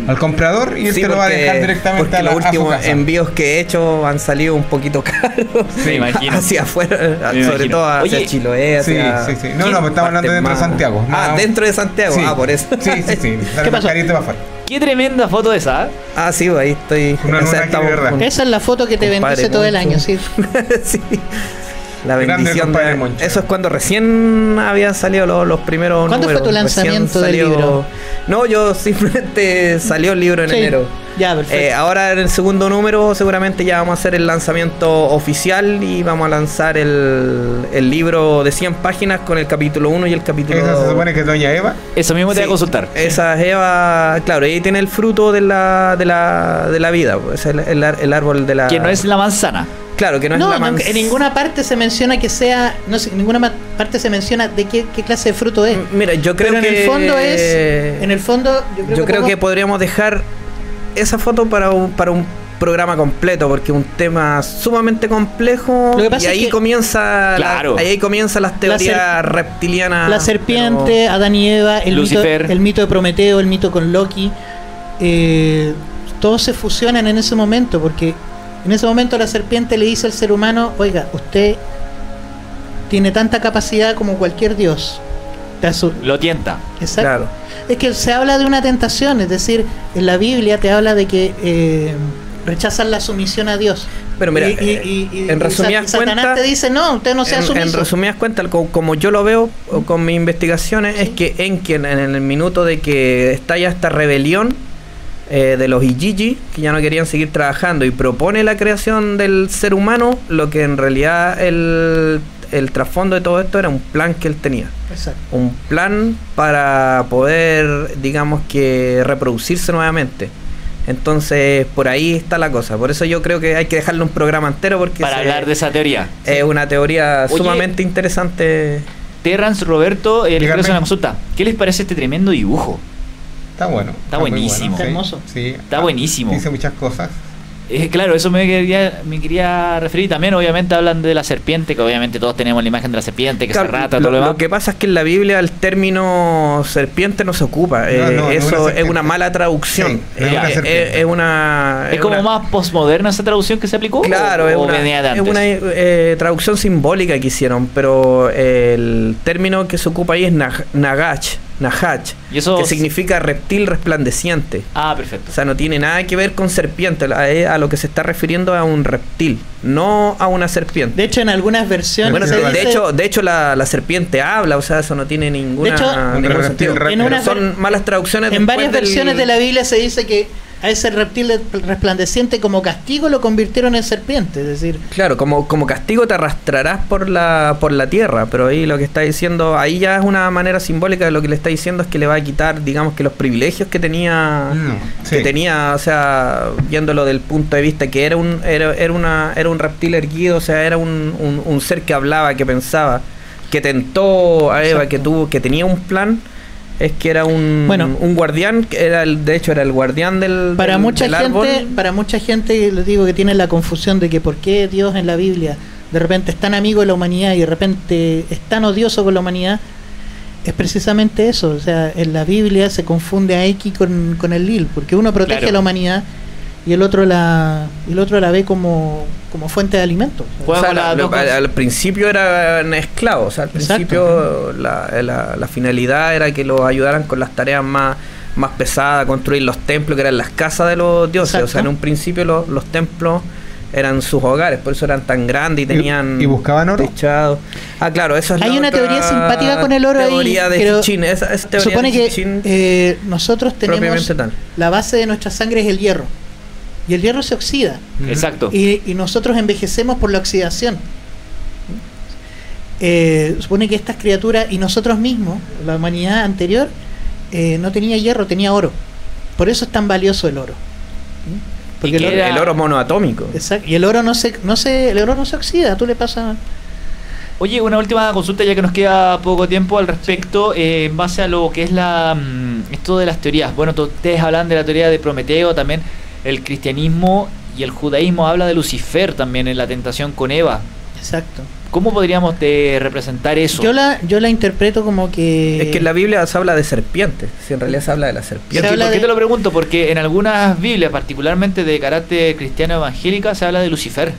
Speaker 3: al comprador y él
Speaker 2: Sí,
Speaker 3: te lo va a dejar directamente a, la,
Speaker 2: los
Speaker 3: a su
Speaker 2: últimos
Speaker 3: casa.
Speaker 2: envíos que he hecho han salido un poquito caros.
Speaker 4: Me imagino.
Speaker 2: Hacia afuera, sobre
Speaker 4: imagino.
Speaker 2: todo hacia
Speaker 4: Oye,
Speaker 2: Chiloé.
Speaker 3: Sí,
Speaker 2: hacia
Speaker 3: sí, sí. No, no, me estamos hablando
Speaker 2: partes
Speaker 3: dentro de Santiago.
Speaker 2: Ah,
Speaker 3: No.
Speaker 2: dentro de Santiago.
Speaker 3: Sí.
Speaker 2: Ah, por eso.
Speaker 3: Sí, sí, sí.
Speaker 1: ¿Qué pasó?
Speaker 3: Carito para afuera.
Speaker 4: Qué tremenda foto esa. ¿eh?
Speaker 2: Ah, sí, ahí estoy.
Speaker 1: Esa es la foto que te bendice todo el año, sí.
Speaker 2: sí. La bendición de-
Speaker 3: Moncho.
Speaker 2: Eso es cuando recién habían salido los, los primeros
Speaker 1: ¿Cuándo fue tu lanzamiento
Speaker 2: Recién
Speaker 1: del libro?
Speaker 2: No, yo simplemente salió el libro en
Speaker 1: Sí.
Speaker 2: enero.
Speaker 1: Ya, perfecto.
Speaker 2: Eh, ahora en el segundo número seguramente ya vamos a hacer el lanzamiento oficial y vamos a lanzar el, el libro de 100 páginas con el capítulo 1 y el capítulo
Speaker 3: Esa se supone que es Doña Eva.
Speaker 4: Eso mismo te voy a
Speaker 2: Sí,
Speaker 4: consultar.
Speaker 2: Esa es Eva, claro, ahí tiene el fruto de la, de la, de la vida, pues, el, el árbol de la...
Speaker 4: Que no es la manzana.
Speaker 2: Claro, que no,
Speaker 1: no,
Speaker 2: es la
Speaker 1: nunca-
Speaker 2: manz-
Speaker 1: en ninguna parte se menciona que sea, no sé, en ninguna parte se menciona de qué, qué clase de fruto es.
Speaker 2: Mira, yo creo
Speaker 1: Pero en
Speaker 2: que...
Speaker 1: el fondo es, en el fondo yo creo,
Speaker 2: yo
Speaker 1: que,
Speaker 2: creo
Speaker 1: poco-
Speaker 2: que podríamos dejar esa foto para un, para un programa completo porque es un tema sumamente complejo
Speaker 1: Lo que
Speaker 2: y
Speaker 1: es
Speaker 2: ahí
Speaker 1: que-
Speaker 2: comienza la- ahí comienzan las teorías
Speaker 1: ser-
Speaker 2: reptilianas
Speaker 1: la serpiente, Adán y Eva, el mito, el mito de Prometeo, el mito con Loki, eh, todos se fusionan en ese momento porque en ese momento la serpiente le dice al ser humano, oiga, usted tiene tanta capacidad como cualquier dios.
Speaker 4: Lo tienta.
Speaker 1: Exacto.
Speaker 2: claro
Speaker 1: Es que se habla de una tentación, es decir, en la Biblia te habla de que eh, rechazan la sumisión a Dios.
Speaker 2: Pero mira,
Speaker 1: Y- y-
Speaker 2: eh,
Speaker 1: y-
Speaker 2: en resumidas cuentas-
Speaker 1: te dice, no, usted no sea
Speaker 2: en, en resumidas cuentas, co- como, yo lo veo con mis investigaciones, es que en quien en el minuto de que estalla esta rebelión eh, de los Ijiji, que ya no querían seguir trabajando, y propone la creación del ser humano, lo que en realidad el, el trasfondo de todo esto era un plan que él tenía.
Speaker 1: Exacto.
Speaker 2: Un plan para poder, digamos que, reproducirse nuevamente. Entonces, por ahí está la cosa. Por eso yo creo que hay que dejarle un programa entero porque
Speaker 4: Para
Speaker 2: se-
Speaker 4: hablar de esa teoría.
Speaker 2: es una teoría
Speaker 4: Oye,
Speaker 2: sumamente interesante.
Speaker 4: Terrance Roberto, eh, les quiero hacer una consulta. ¿Qué les parece este tremendo dibujo?
Speaker 3: Está bueno.
Speaker 4: Está buenísimo.
Speaker 3: sí,
Speaker 1: Está hermoso.
Speaker 3: Sí.
Speaker 4: Está
Speaker 3: Ah,
Speaker 4: buenísimo.
Speaker 3: Dice muchas cosas.
Speaker 4: Eh, claro, eso me quería, me quería referir. También, obviamente, hablan de la serpiente, que obviamente todos tenemos la imagen de la serpiente, que
Speaker 2: Claro,
Speaker 4: se rata,
Speaker 2: lo,
Speaker 4: todo lo demás.
Speaker 2: lo que pasa es que en la Biblia el término serpiente no se ocupa.
Speaker 3: No,
Speaker 2: Eh,
Speaker 3: no, no es
Speaker 2: eso
Speaker 3: una
Speaker 2: es una mala traducción.
Speaker 3: Sí, no es
Speaker 2: Eh,
Speaker 3: una
Speaker 2: eh, es una.
Speaker 4: ¿Es como
Speaker 2: una-
Speaker 4: más postmoderna esa traducción que se aplicó?
Speaker 2: Claro,
Speaker 4: o,
Speaker 2: es una,
Speaker 4: venía de
Speaker 2: es una, eh, traducción simbólica que hicieron, pero el término que se ocupa ahí es nag- nagach, nahach,
Speaker 4: Y eso-
Speaker 2: que significa reptil resplandeciente.
Speaker 4: Ah, perfecto.
Speaker 2: O sea, no tiene nada que ver con serpiente. A, a lo que se está refiriendo es a un reptil, no a una serpiente.
Speaker 1: De hecho, en algunas versiones
Speaker 2: bueno,
Speaker 1: se
Speaker 2: de,
Speaker 1: dice-
Speaker 2: hecho, de hecho la, la serpiente habla, o sea, eso no tiene ninguna,
Speaker 1: De hecho,
Speaker 2: ningún
Speaker 3: reptil
Speaker 2: sentido.
Speaker 1: En
Speaker 2: son malas traducciones.
Speaker 1: en varias
Speaker 2: del-
Speaker 1: versiones de la Biblia se dice que a ese reptil de- resplandeciente como castigo lo convirtieron en serpiente, es decir,
Speaker 2: Claro, como, como castigo te arrastrarás por la, por la tierra, pero ahí lo que está diciendo, ahí ya es una manera simbólica de lo que le está diciendo es que le va a quitar, digamos que los privilegios que tenía,
Speaker 3: No,
Speaker 2: que
Speaker 3: sí.
Speaker 2: tenía, o sea, viéndolo del punto de vista que era un, era, era una, era un reptil erguido, o sea, era un, un, un ser que hablaba, que pensaba, que tentó a Eva,
Speaker 1: Exacto.
Speaker 2: que tuvo, que tenía un plan, es que era un,
Speaker 1: Bueno.
Speaker 2: un guardián, que era el, de hecho era el guardián del,
Speaker 1: para
Speaker 2: del-
Speaker 1: mucha
Speaker 2: del
Speaker 1: gente,
Speaker 2: árbol.
Speaker 1: para mucha gente les digo que tiene la confusión de que por qué Dios en la Biblia de repente es tan amigo de la humanidad y de repente es tan odioso con la humanidad, es precisamente eso, o sea, en la Biblia se confunde a X con, con el Lil, porque uno protege
Speaker 4: Claro.
Speaker 1: a la humanidad y el otro la el otro la ve como, como fuente de alimento.
Speaker 2: O sea, la- lo- al, principio eran esclavos, o sea, al principio la, la- la finalidad era que los ayudaran con las tareas más, más pesadas, construir los templos, que eran las casas de los dioses. O sea, en un principio los, los templos eran sus hogares, por eso eran tan grandes y tenían...
Speaker 3: y buscaban oro?
Speaker 2: Ah, claro, eso es
Speaker 1: Hay
Speaker 2: la
Speaker 1: una teoría simpática con el oro ahí,
Speaker 2: teoría de
Speaker 1: pero
Speaker 2: esa, esa teoría
Speaker 1: Supone
Speaker 2: de
Speaker 1: que
Speaker 2: Hitchin
Speaker 1: eh, nosotros tenemos
Speaker 2: tal.
Speaker 1: la base de nuestra sangre es el hierro y el hierro se oxida
Speaker 4: Exacto.
Speaker 1: y, y nosotros envejecemos por la oxidación. Eh, supone que estas criaturas y nosotros mismos, la humanidad anterior, eh, no tenía hierro, tenía oro. Por eso es tan valioso el oro. ¿Mm? Porque
Speaker 4: ¿Y
Speaker 1: el oro,
Speaker 4: era?
Speaker 2: El oro monoatómico.
Speaker 1: exacto, y el oro no se, no se, el oro no se oxida, tú le pasas
Speaker 4: Oye, una última consulta ya que nos queda poco tiempo al respecto, eh, en base a lo que es la mm, esto de las teorías. Bueno, ustedes hablan de la teoría de Prometeo, también el cristianismo y el judaísmo habla de Lucifer también en la tentación con Eva.
Speaker 1: Exacto.
Speaker 4: ¿Cómo podríamos de representar eso?
Speaker 1: Yo la, yo la interpreto como que...
Speaker 2: Es que en la Biblia se habla de serpientes, si en realidad se habla de la
Speaker 4: ¿Y
Speaker 2: serpiente.
Speaker 4: ¿Por qué
Speaker 1: de-
Speaker 4: te lo pregunto? Porque en algunas Biblias, particularmente de carácter cristiano evangélica, se habla de Lucifer.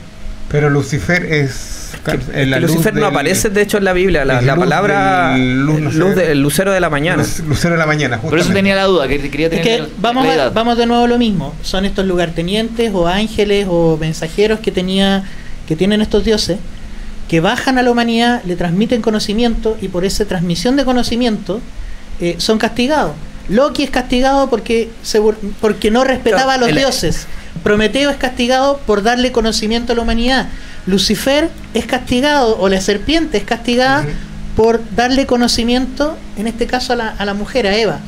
Speaker 3: Pero Lucifer es.
Speaker 2: Que- es
Speaker 3: la
Speaker 2: que
Speaker 3: luz
Speaker 2: Lucifer no
Speaker 3: del-
Speaker 2: aparece de hecho en la Biblia, la,
Speaker 3: es
Speaker 2: la
Speaker 3: luz
Speaker 2: palabra
Speaker 3: del- luz, no
Speaker 2: luz del lucero de la mañana.
Speaker 3: Luz- Lucero de la mañana,
Speaker 4: Por eso
Speaker 3: justamente.
Speaker 4: tenía la duda, que quería
Speaker 1: Es
Speaker 4: tener
Speaker 1: que
Speaker 4: la
Speaker 1: vamos, a- vamos de nuevo a lo mismo. Son estos lugartenientes o ángeles o mensajeros que tenía que tienen estos dioses que bajan a la humanidad, le transmiten conocimiento y por esa transmisión de conocimiento eh, son castigados. Loki es castigado porque se porque no respetaba a los dioses. Prometeo es castigado por darle conocimiento a la humanidad. Lucifer es castigado o la serpiente es castigada por darle conocimiento, en este caso a la, a la mujer, a Eva.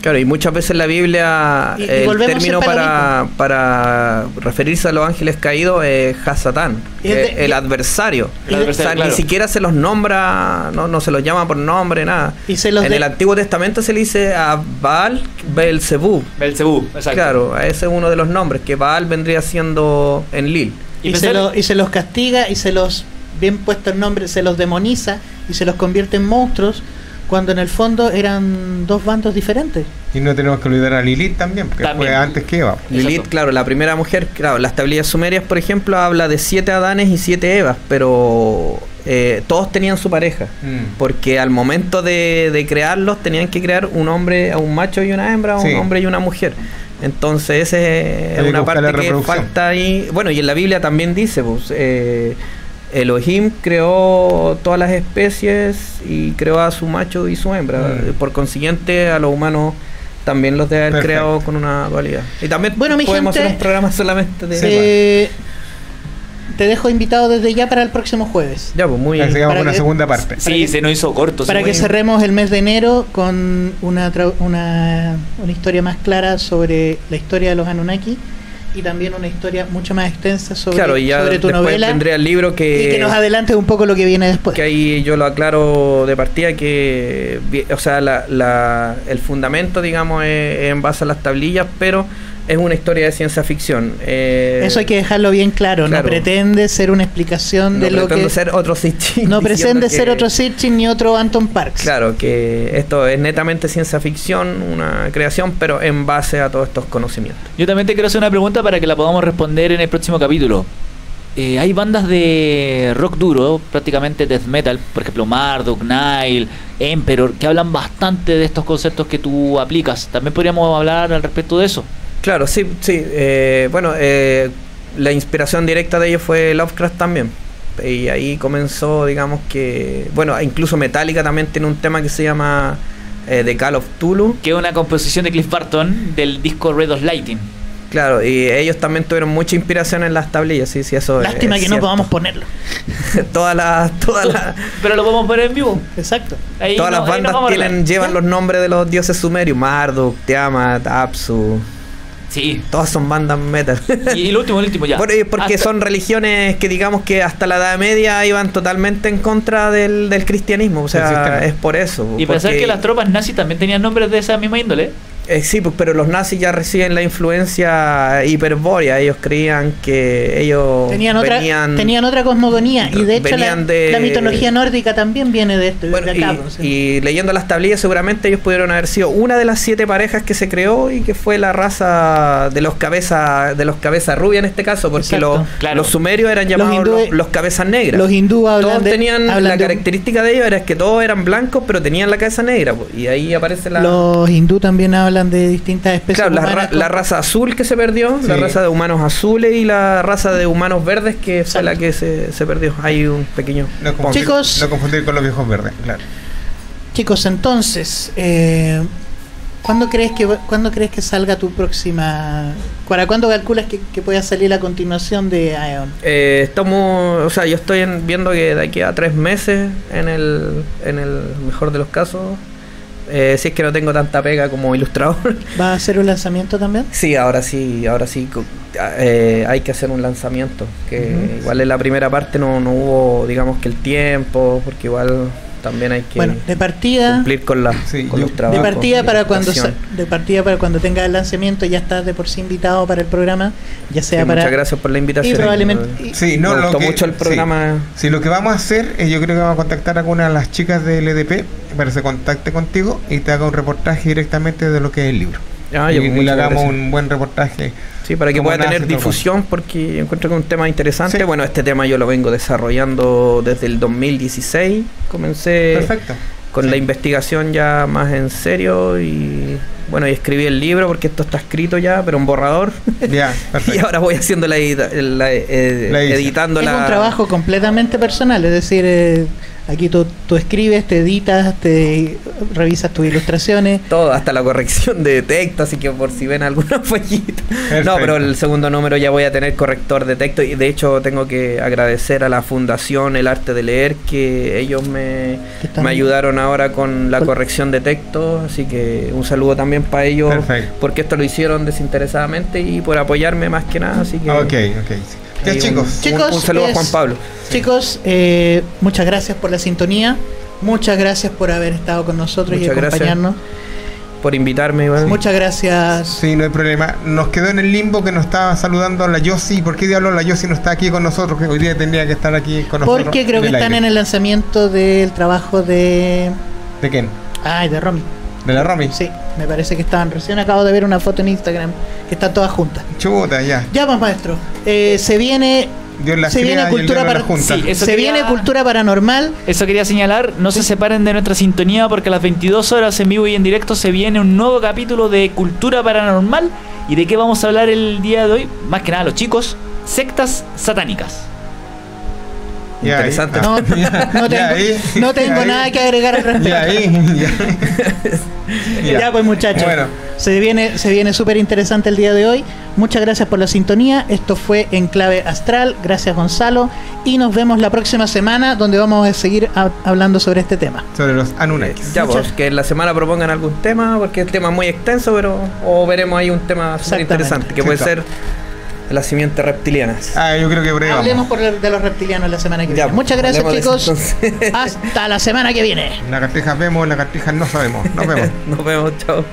Speaker 2: Claro, y muchas veces la Biblia
Speaker 1: Y-
Speaker 2: el término para, para referirse a los ángeles caídos es Hasatán,
Speaker 1: es
Speaker 2: el adversario. O sea,
Speaker 4: claro.
Speaker 2: ni siquiera se los nombra, no, no se los llama por nombre, nada.
Speaker 1: Y se los
Speaker 2: en
Speaker 1: de-
Speaker 2: el Antiguo Testamento se le dice a Baal Belzebú.
Speaker 4: Belcebú, exacto.
Speaker 2: Claro, ese es uno de los nombres, que Baal vendría siendo Enlil.
Speaker 4: Y
Speaker 1: Y, se lo- y se los castiga y se los, bien puesto el nombre, se los demoniza y se los convierte en monstruos cuando en el fondo eran dos bandos diferentes.
Speaker 3: Y no tenemos que olvidar a Lilith también, porque
Speaker 4: También.
Speaker 3: fue antes que Eva.
Speaker 2: Lilith,
Speaker 4: Exacto.
Speaker 2: claro, la primera mujer, claro, las tablillas sumerias, por ejemplo, habla de siete Adanes y siete Evas, pero eh, todos tenían su pareja.
Speaker 3: Mm.
Speaker 2: Porque al momento de, de crearlos tenían que crear un hombre, un macho y una hembra,
Speaker 3: Sí.
Speaker 2: un hombre y una mujer. Entonces esa es una parte que falta ahí. Bueno, y en la Biblia también dice, pues, eh, Elohim creó todas las especies y creó a su macho y su hembra.
Speaker 3: Mm.
Speaker 2: Por consiguiente, a los humanos también los debe haber
Speaker 3: Perfecto.
Speaker 2: creado con una dualidad. Y también
Speaker 1: Bueno, mi
Speaker 2: podemos
Speaker 1: gente,
Speaker 2: hacer un programa solamente de...
Speaker 1: Se- te dejo invitado desde ya para el próximo jueves.
Speaker 2: Ya, pues muy...
Speaker 3: Vamos
Speaker 1: para
Speaker 3: con una
Speaker 1: que-
Speaker 3: segunda parte.
Speaker 4: Sí, se nos hizo corto.
Speaker 1: Para que cerremos el mes de enero con una, tra- una, una historia más clara sobre la historia de los Anunnaki y también una historia mucho más extensa sobre,
Speaker 2: Claro, y ya
Speaker 1: sobre tu novela
Speaker 2: vendría el libro
Speaker 1: y que nos adelantes un poco lo que viene después.
Speaker 2: que ahí yo lo aclaro de partida que o sea la, la- el fundamento digamos es en base a las tablillas pero es una historia de ciencia ficción Eh,
Speaker 1: Eso hay que dejarlo bien claro,
Speaker 2: claro.
Speaker 1: no pretende ser una explicación
Speaker 2: no
Speaker 1: de lo que
Speaker 2: ser otro Sitchin
Speaker 1: no pretende ser
Speaker 2: que-
Speaker 1: otro Sitchin ni otro Anton Parks.
Speaker 2: claro que esto es netamente ciencia ficción una creación pero en base a todos estos conocimientos
Speaker 4: Yo también te quiero hacer una pregunta para que la podamos responder en el próximo capítulo. Eh, hay bandas de rock duro, prácticamente death metal, por ejemplo Marduk, Nile, Emperor, que hablan bastante de estos conceptos que tú aplicas. También podríamos hablar al respecto de eso.
Speaker 2: Claro, sí, sí. eh, bueno, eh, la inspiración directa de ellos fue Lovecraft también. Y ahí comenzó, digamos que. Bueno, incluso Metallica también tiene un tema que se llama eh, The Call of Tulu.
Speaker 4: Que es una composición de Cliff Barton del disco Red of Lighting.
Speaker 2: Claro, y ellos también tuvieron mucha inspiración en las tablillas, sí, sí, eso es-
Speaker 1: Lástima
Speaker 2: es
Speaker 1: que no podamos ponerlo.
Speaker 2: todas las, todas las,
Speaker 4: Pero lo podemos ver en vivo.
Speaker 1: Exacto.
Speaker 4: Ahí
Speaker 2: todas
Speaker 4: no-
Speaker 2: las bandas tienen, llevan
Speaker 1: ¿Ya?
Speaker 2: los nombres de los dioses sumerios: Marduk, Tiamat, Apsu.
Speaker 4: Sí.
Speaker 2: Todas son bandas metal.
Speaker 4: Y el último, el último ya.
Speaker 2: Bueno, y porque
Speaker 4: Hasta-
Speaker 2: son religiones que digamos que hasta la Edad Media iban totalmente en contra del, del cristianismo, o sea, es por eso.
Speaker 4: Y pensar que las tropas nazis también tenían nombres de esa misma índole.
Speaker 2: Eh, sí, pues, pero los nazis ya reciben la influencia hiperbórea, ellos creían que ellos
Speaker 1: Tenían otra,
Speaker 2: venían...
Speaker 1: tenían otra cosmogonía y de hecho la,
Speaker 2: venían de-
Speaker 1: la mitología nórdica también viene de esto,
Speaker 2: Bueno,
Speaker 1: de
Speaker 2: y,
Speaker 1: pues,
Speaker 2: y leyendo las tablillas seguramente ellos pudieron haber sido una de las siete parejas que se creó y que fue la raza de los cabezas de los cabezas rubias en este caso porque los,
Speaker 4: Claro.
Speaker 2: los sumerios eran llamados los,
Speaker 1: hindúes-
Speaker 2: los cabezas negras.
Speaker 1: Los hindúes
Speaker 2: todos
Speaker 1: de-
Speaker 2: tenían la
Speaker 1: de-
Speaker 2: característica de ellos era que todos eran blancos pero tenían la cabeza negra po, y ahí aparece la
Speaker 1: Los hindú también hablan de distintas especies
Speaker 2: claro, la, ra-
Speaker 1: humanas.
Speaker 2: la raza azul que se perdió la raza de humanos azules y la raza de humanos verdes que fue la que se, se perdió hay un pequeño
Speaker 3: No confundir,
Speaker 1: Chicos.
Speaker 3: no confundir con los viejos verdes, claro.
Speaker 1: Chicos, entonces, eh, ¿cuándo crees que cuándo crees que salga tu próxima? ¿Para cuándo calculas que, que pueda salir la continuación de Aeon?
Speaker 2: Eh, estamos, o sea, yo estoy en- viendo que de aquí a tres meses, en el, en el mejor de los casos, eh, si es que no tengo tanta pega como ilustrador.
Speaker 1: ¿Va a ser un lanzamiento también?
Speaker 2: sí, ahora sí, ahora sí, eh, hay que hacer un lanzamiento, que igual en la primera parte no, no hubo, digamos que el tiempo, porque igual también hay que
Speaker 1: Bueno, de partida,
Speaker 2: cumplir con, la,
Speaker 3: Sí,
Speaker 2: con
Speaker 3: yo-
Speaker 2: los
Speaker 1: de
Speaker 2: trabajos.
Speaker 1: partida para cuando de partida para cuando tenga el lanzamiento ya estás de por sí invitado para el programa, ya sea
Speaker 2: Sí,
Speaker 1: para
Speaker 2: Muchas gracias por la invitación.
Speaker 1: y probablemente
Speaker 3: Sí, no,
Speaker 2: Me
Speaker 3: lo
Speaker 2: gustó
Speaker 3: que-
Speaker 2: mucho el
Speaker 3: sí.
Speaker 2: programa.
Speaker 3: Sí, lo que vamos a hacer es yo creo que vamos a contactar a alguna de las chicas del EDP para que se contacte contigo y te haga un reportaje directamente de lo que es el libro.
Speaker 2: Ah,
Speaker 3: y,
Speaker 2: yo,
Speaker 3: y le hagamos
Speaker 2: gracias.
Speaker 3: un buen reportaje.
Speaker 2: Sí, para que pueda tener difusión, porque encuentro que es un tema interesante.
Speaker 3: Sí.
Speaker 2: Bueno, este tema yo lo vengo desarrollando desde el 2016. Comencé
Speaker 3: Perfecto.
Speaker 2: con
Speaker 3: Sí.
Speaker 2: la investigación ya más en serio y bueno, y escribí el libro porque esto está escrito ya, pero en borrador.
Speaker 3: Ya,
Speaker 2: y
Speaker 3: perfecto.
Speaker 2: ahora voy haciendo la, edita- la- eh,
Speaker 3: La
Speaker 2: editando
Speaker 1: es
Speaker 2: la
Speaker 1: un trabajo completamente personal, es decir, eh, aquí tú, tú escribes, te editas, te revisas tus ilustraciones.
Speaker 2: todo, hasta la corrección de texto, así que por si ven alguna fallita. No, pero el segundo número ya voy a tener corrector de texto y de hecho tengo que agradecer a la Fundación El Arte de Leer que ellos me, me ayudaron ahora con la corrección de texto, así que un saludo también para ellos
Speaker 3: Perfecto.
Speaker 2: porque esto lo hicieron desinteresadamente y por apoyarme más que nada, así que
Speaker 3: Ok, ok. Ya
Speaker 2: ahí un-
Speaker 3: chicos.
Speaker 2: un,
Speaker 1: Chicos,
Speaker 2: un saludo a Juan Pablo.
Speaker 1: Chicos, eh, muchas gracias por la sintonía, muchas gracias por haber estado con nosotros y
Speaker 2: Muchas
Speaker 1: acompañarnos.
Speaker 2: por invitarme. igual.
Speaker 1: Muchas gracias.
Speaker 3: Sí, no hay problema. Nos quedó en el limbo que nos estaba saludando la Yossi. ¿Por qué diablos la Yossi no está aquí con nosotros? Que hoy día tendría que estar aquí con nosotros.
Speaker 1: Porque creo que están
Speaker 3: aire.
Speaker 1: en el lanzamiento del trabajo de.
Speaker 3: ¿De quién?
Speaker 1: Ay, de Romy.
Speaker 3: ¿De la Romy?
Speaker 1: Sí, me parece que estaban. Recién acabo de ver una foto en Instagram que están todas juntas.
Speaker 3: Chuta, ya.
Speaker 1: Ya, pues, maestro. eh, se viene.
Speaker 3: Dios las
Speaker 1: se viene cultura para.
Speaker 3: junta.
Speaker 4: Sí, eso
Speaker 1: se
Speaker 4: quería-
Speaker 1: viene cultura paranormal.
Speaker 4: Eso quería señalar, no se separen de nuestra sintonía porque a las 22 horas en vivo y en directo se viene un nuevo capítulo de Cultura Paranormal. ¿Y de qué vamos a hablar el día de hoy? Más que nada los chicos, sectas satánicas.
Speaker 3: Ahí.
Speaker 2: Interesante.
Speaker 1: No,
Speaker 3: Ya,
Speaker 1: no
Speaker 3: ya
Speaker 1: tengo,
Speaker 3: ahí,
Speaker 1: no tengo
Speaker 3: ya ahí.
Speaker 1: nada que agregar al respecto.
Speaker 3: Ya ahí. Ya.
Speaker 1: Ya, pues muchachos.
Speaker 3: Bueno.
Speaker 1: Se viene, se viene súper interesante el día de hoy. Muchas gracias por la sintonía. Esto fue En Clave Astral. Gracias Gonzalo. Y nos vemos la próxima semana donde vamos a seguir ha- hablando sobre este tema.
Speaker 3: Sobre los Anunnakis.
Speaker 2: Ya,
Speaker 1: Muchas-
Speaker 2: pues, que en la semana propongan algún tema, porque el tema es muy extenso, pero o veremos ahí un tema súper interesante, que
Speaker 3: Sí,
Speaker 2: puede
Speaker 3: está.
Speaker 2: ser las simientes reptilianas.
Speaker 3: Ah, yo creo que por ahí
Speaker 1: Hablemos
Speaker 3: vamos.
Speaker 1: por el- de los reptilianos la semana que
Speaker 2: Ya,
Speaker 1: viene. Muchas gracias chicos.
Speaker 2: eso.
Speaker 1: Hasta la semana que viene.
Speaker 3: La cartija vemos, la cartija no sabemos. Nos vemos.
Speaker 2: Nos vemos, chao.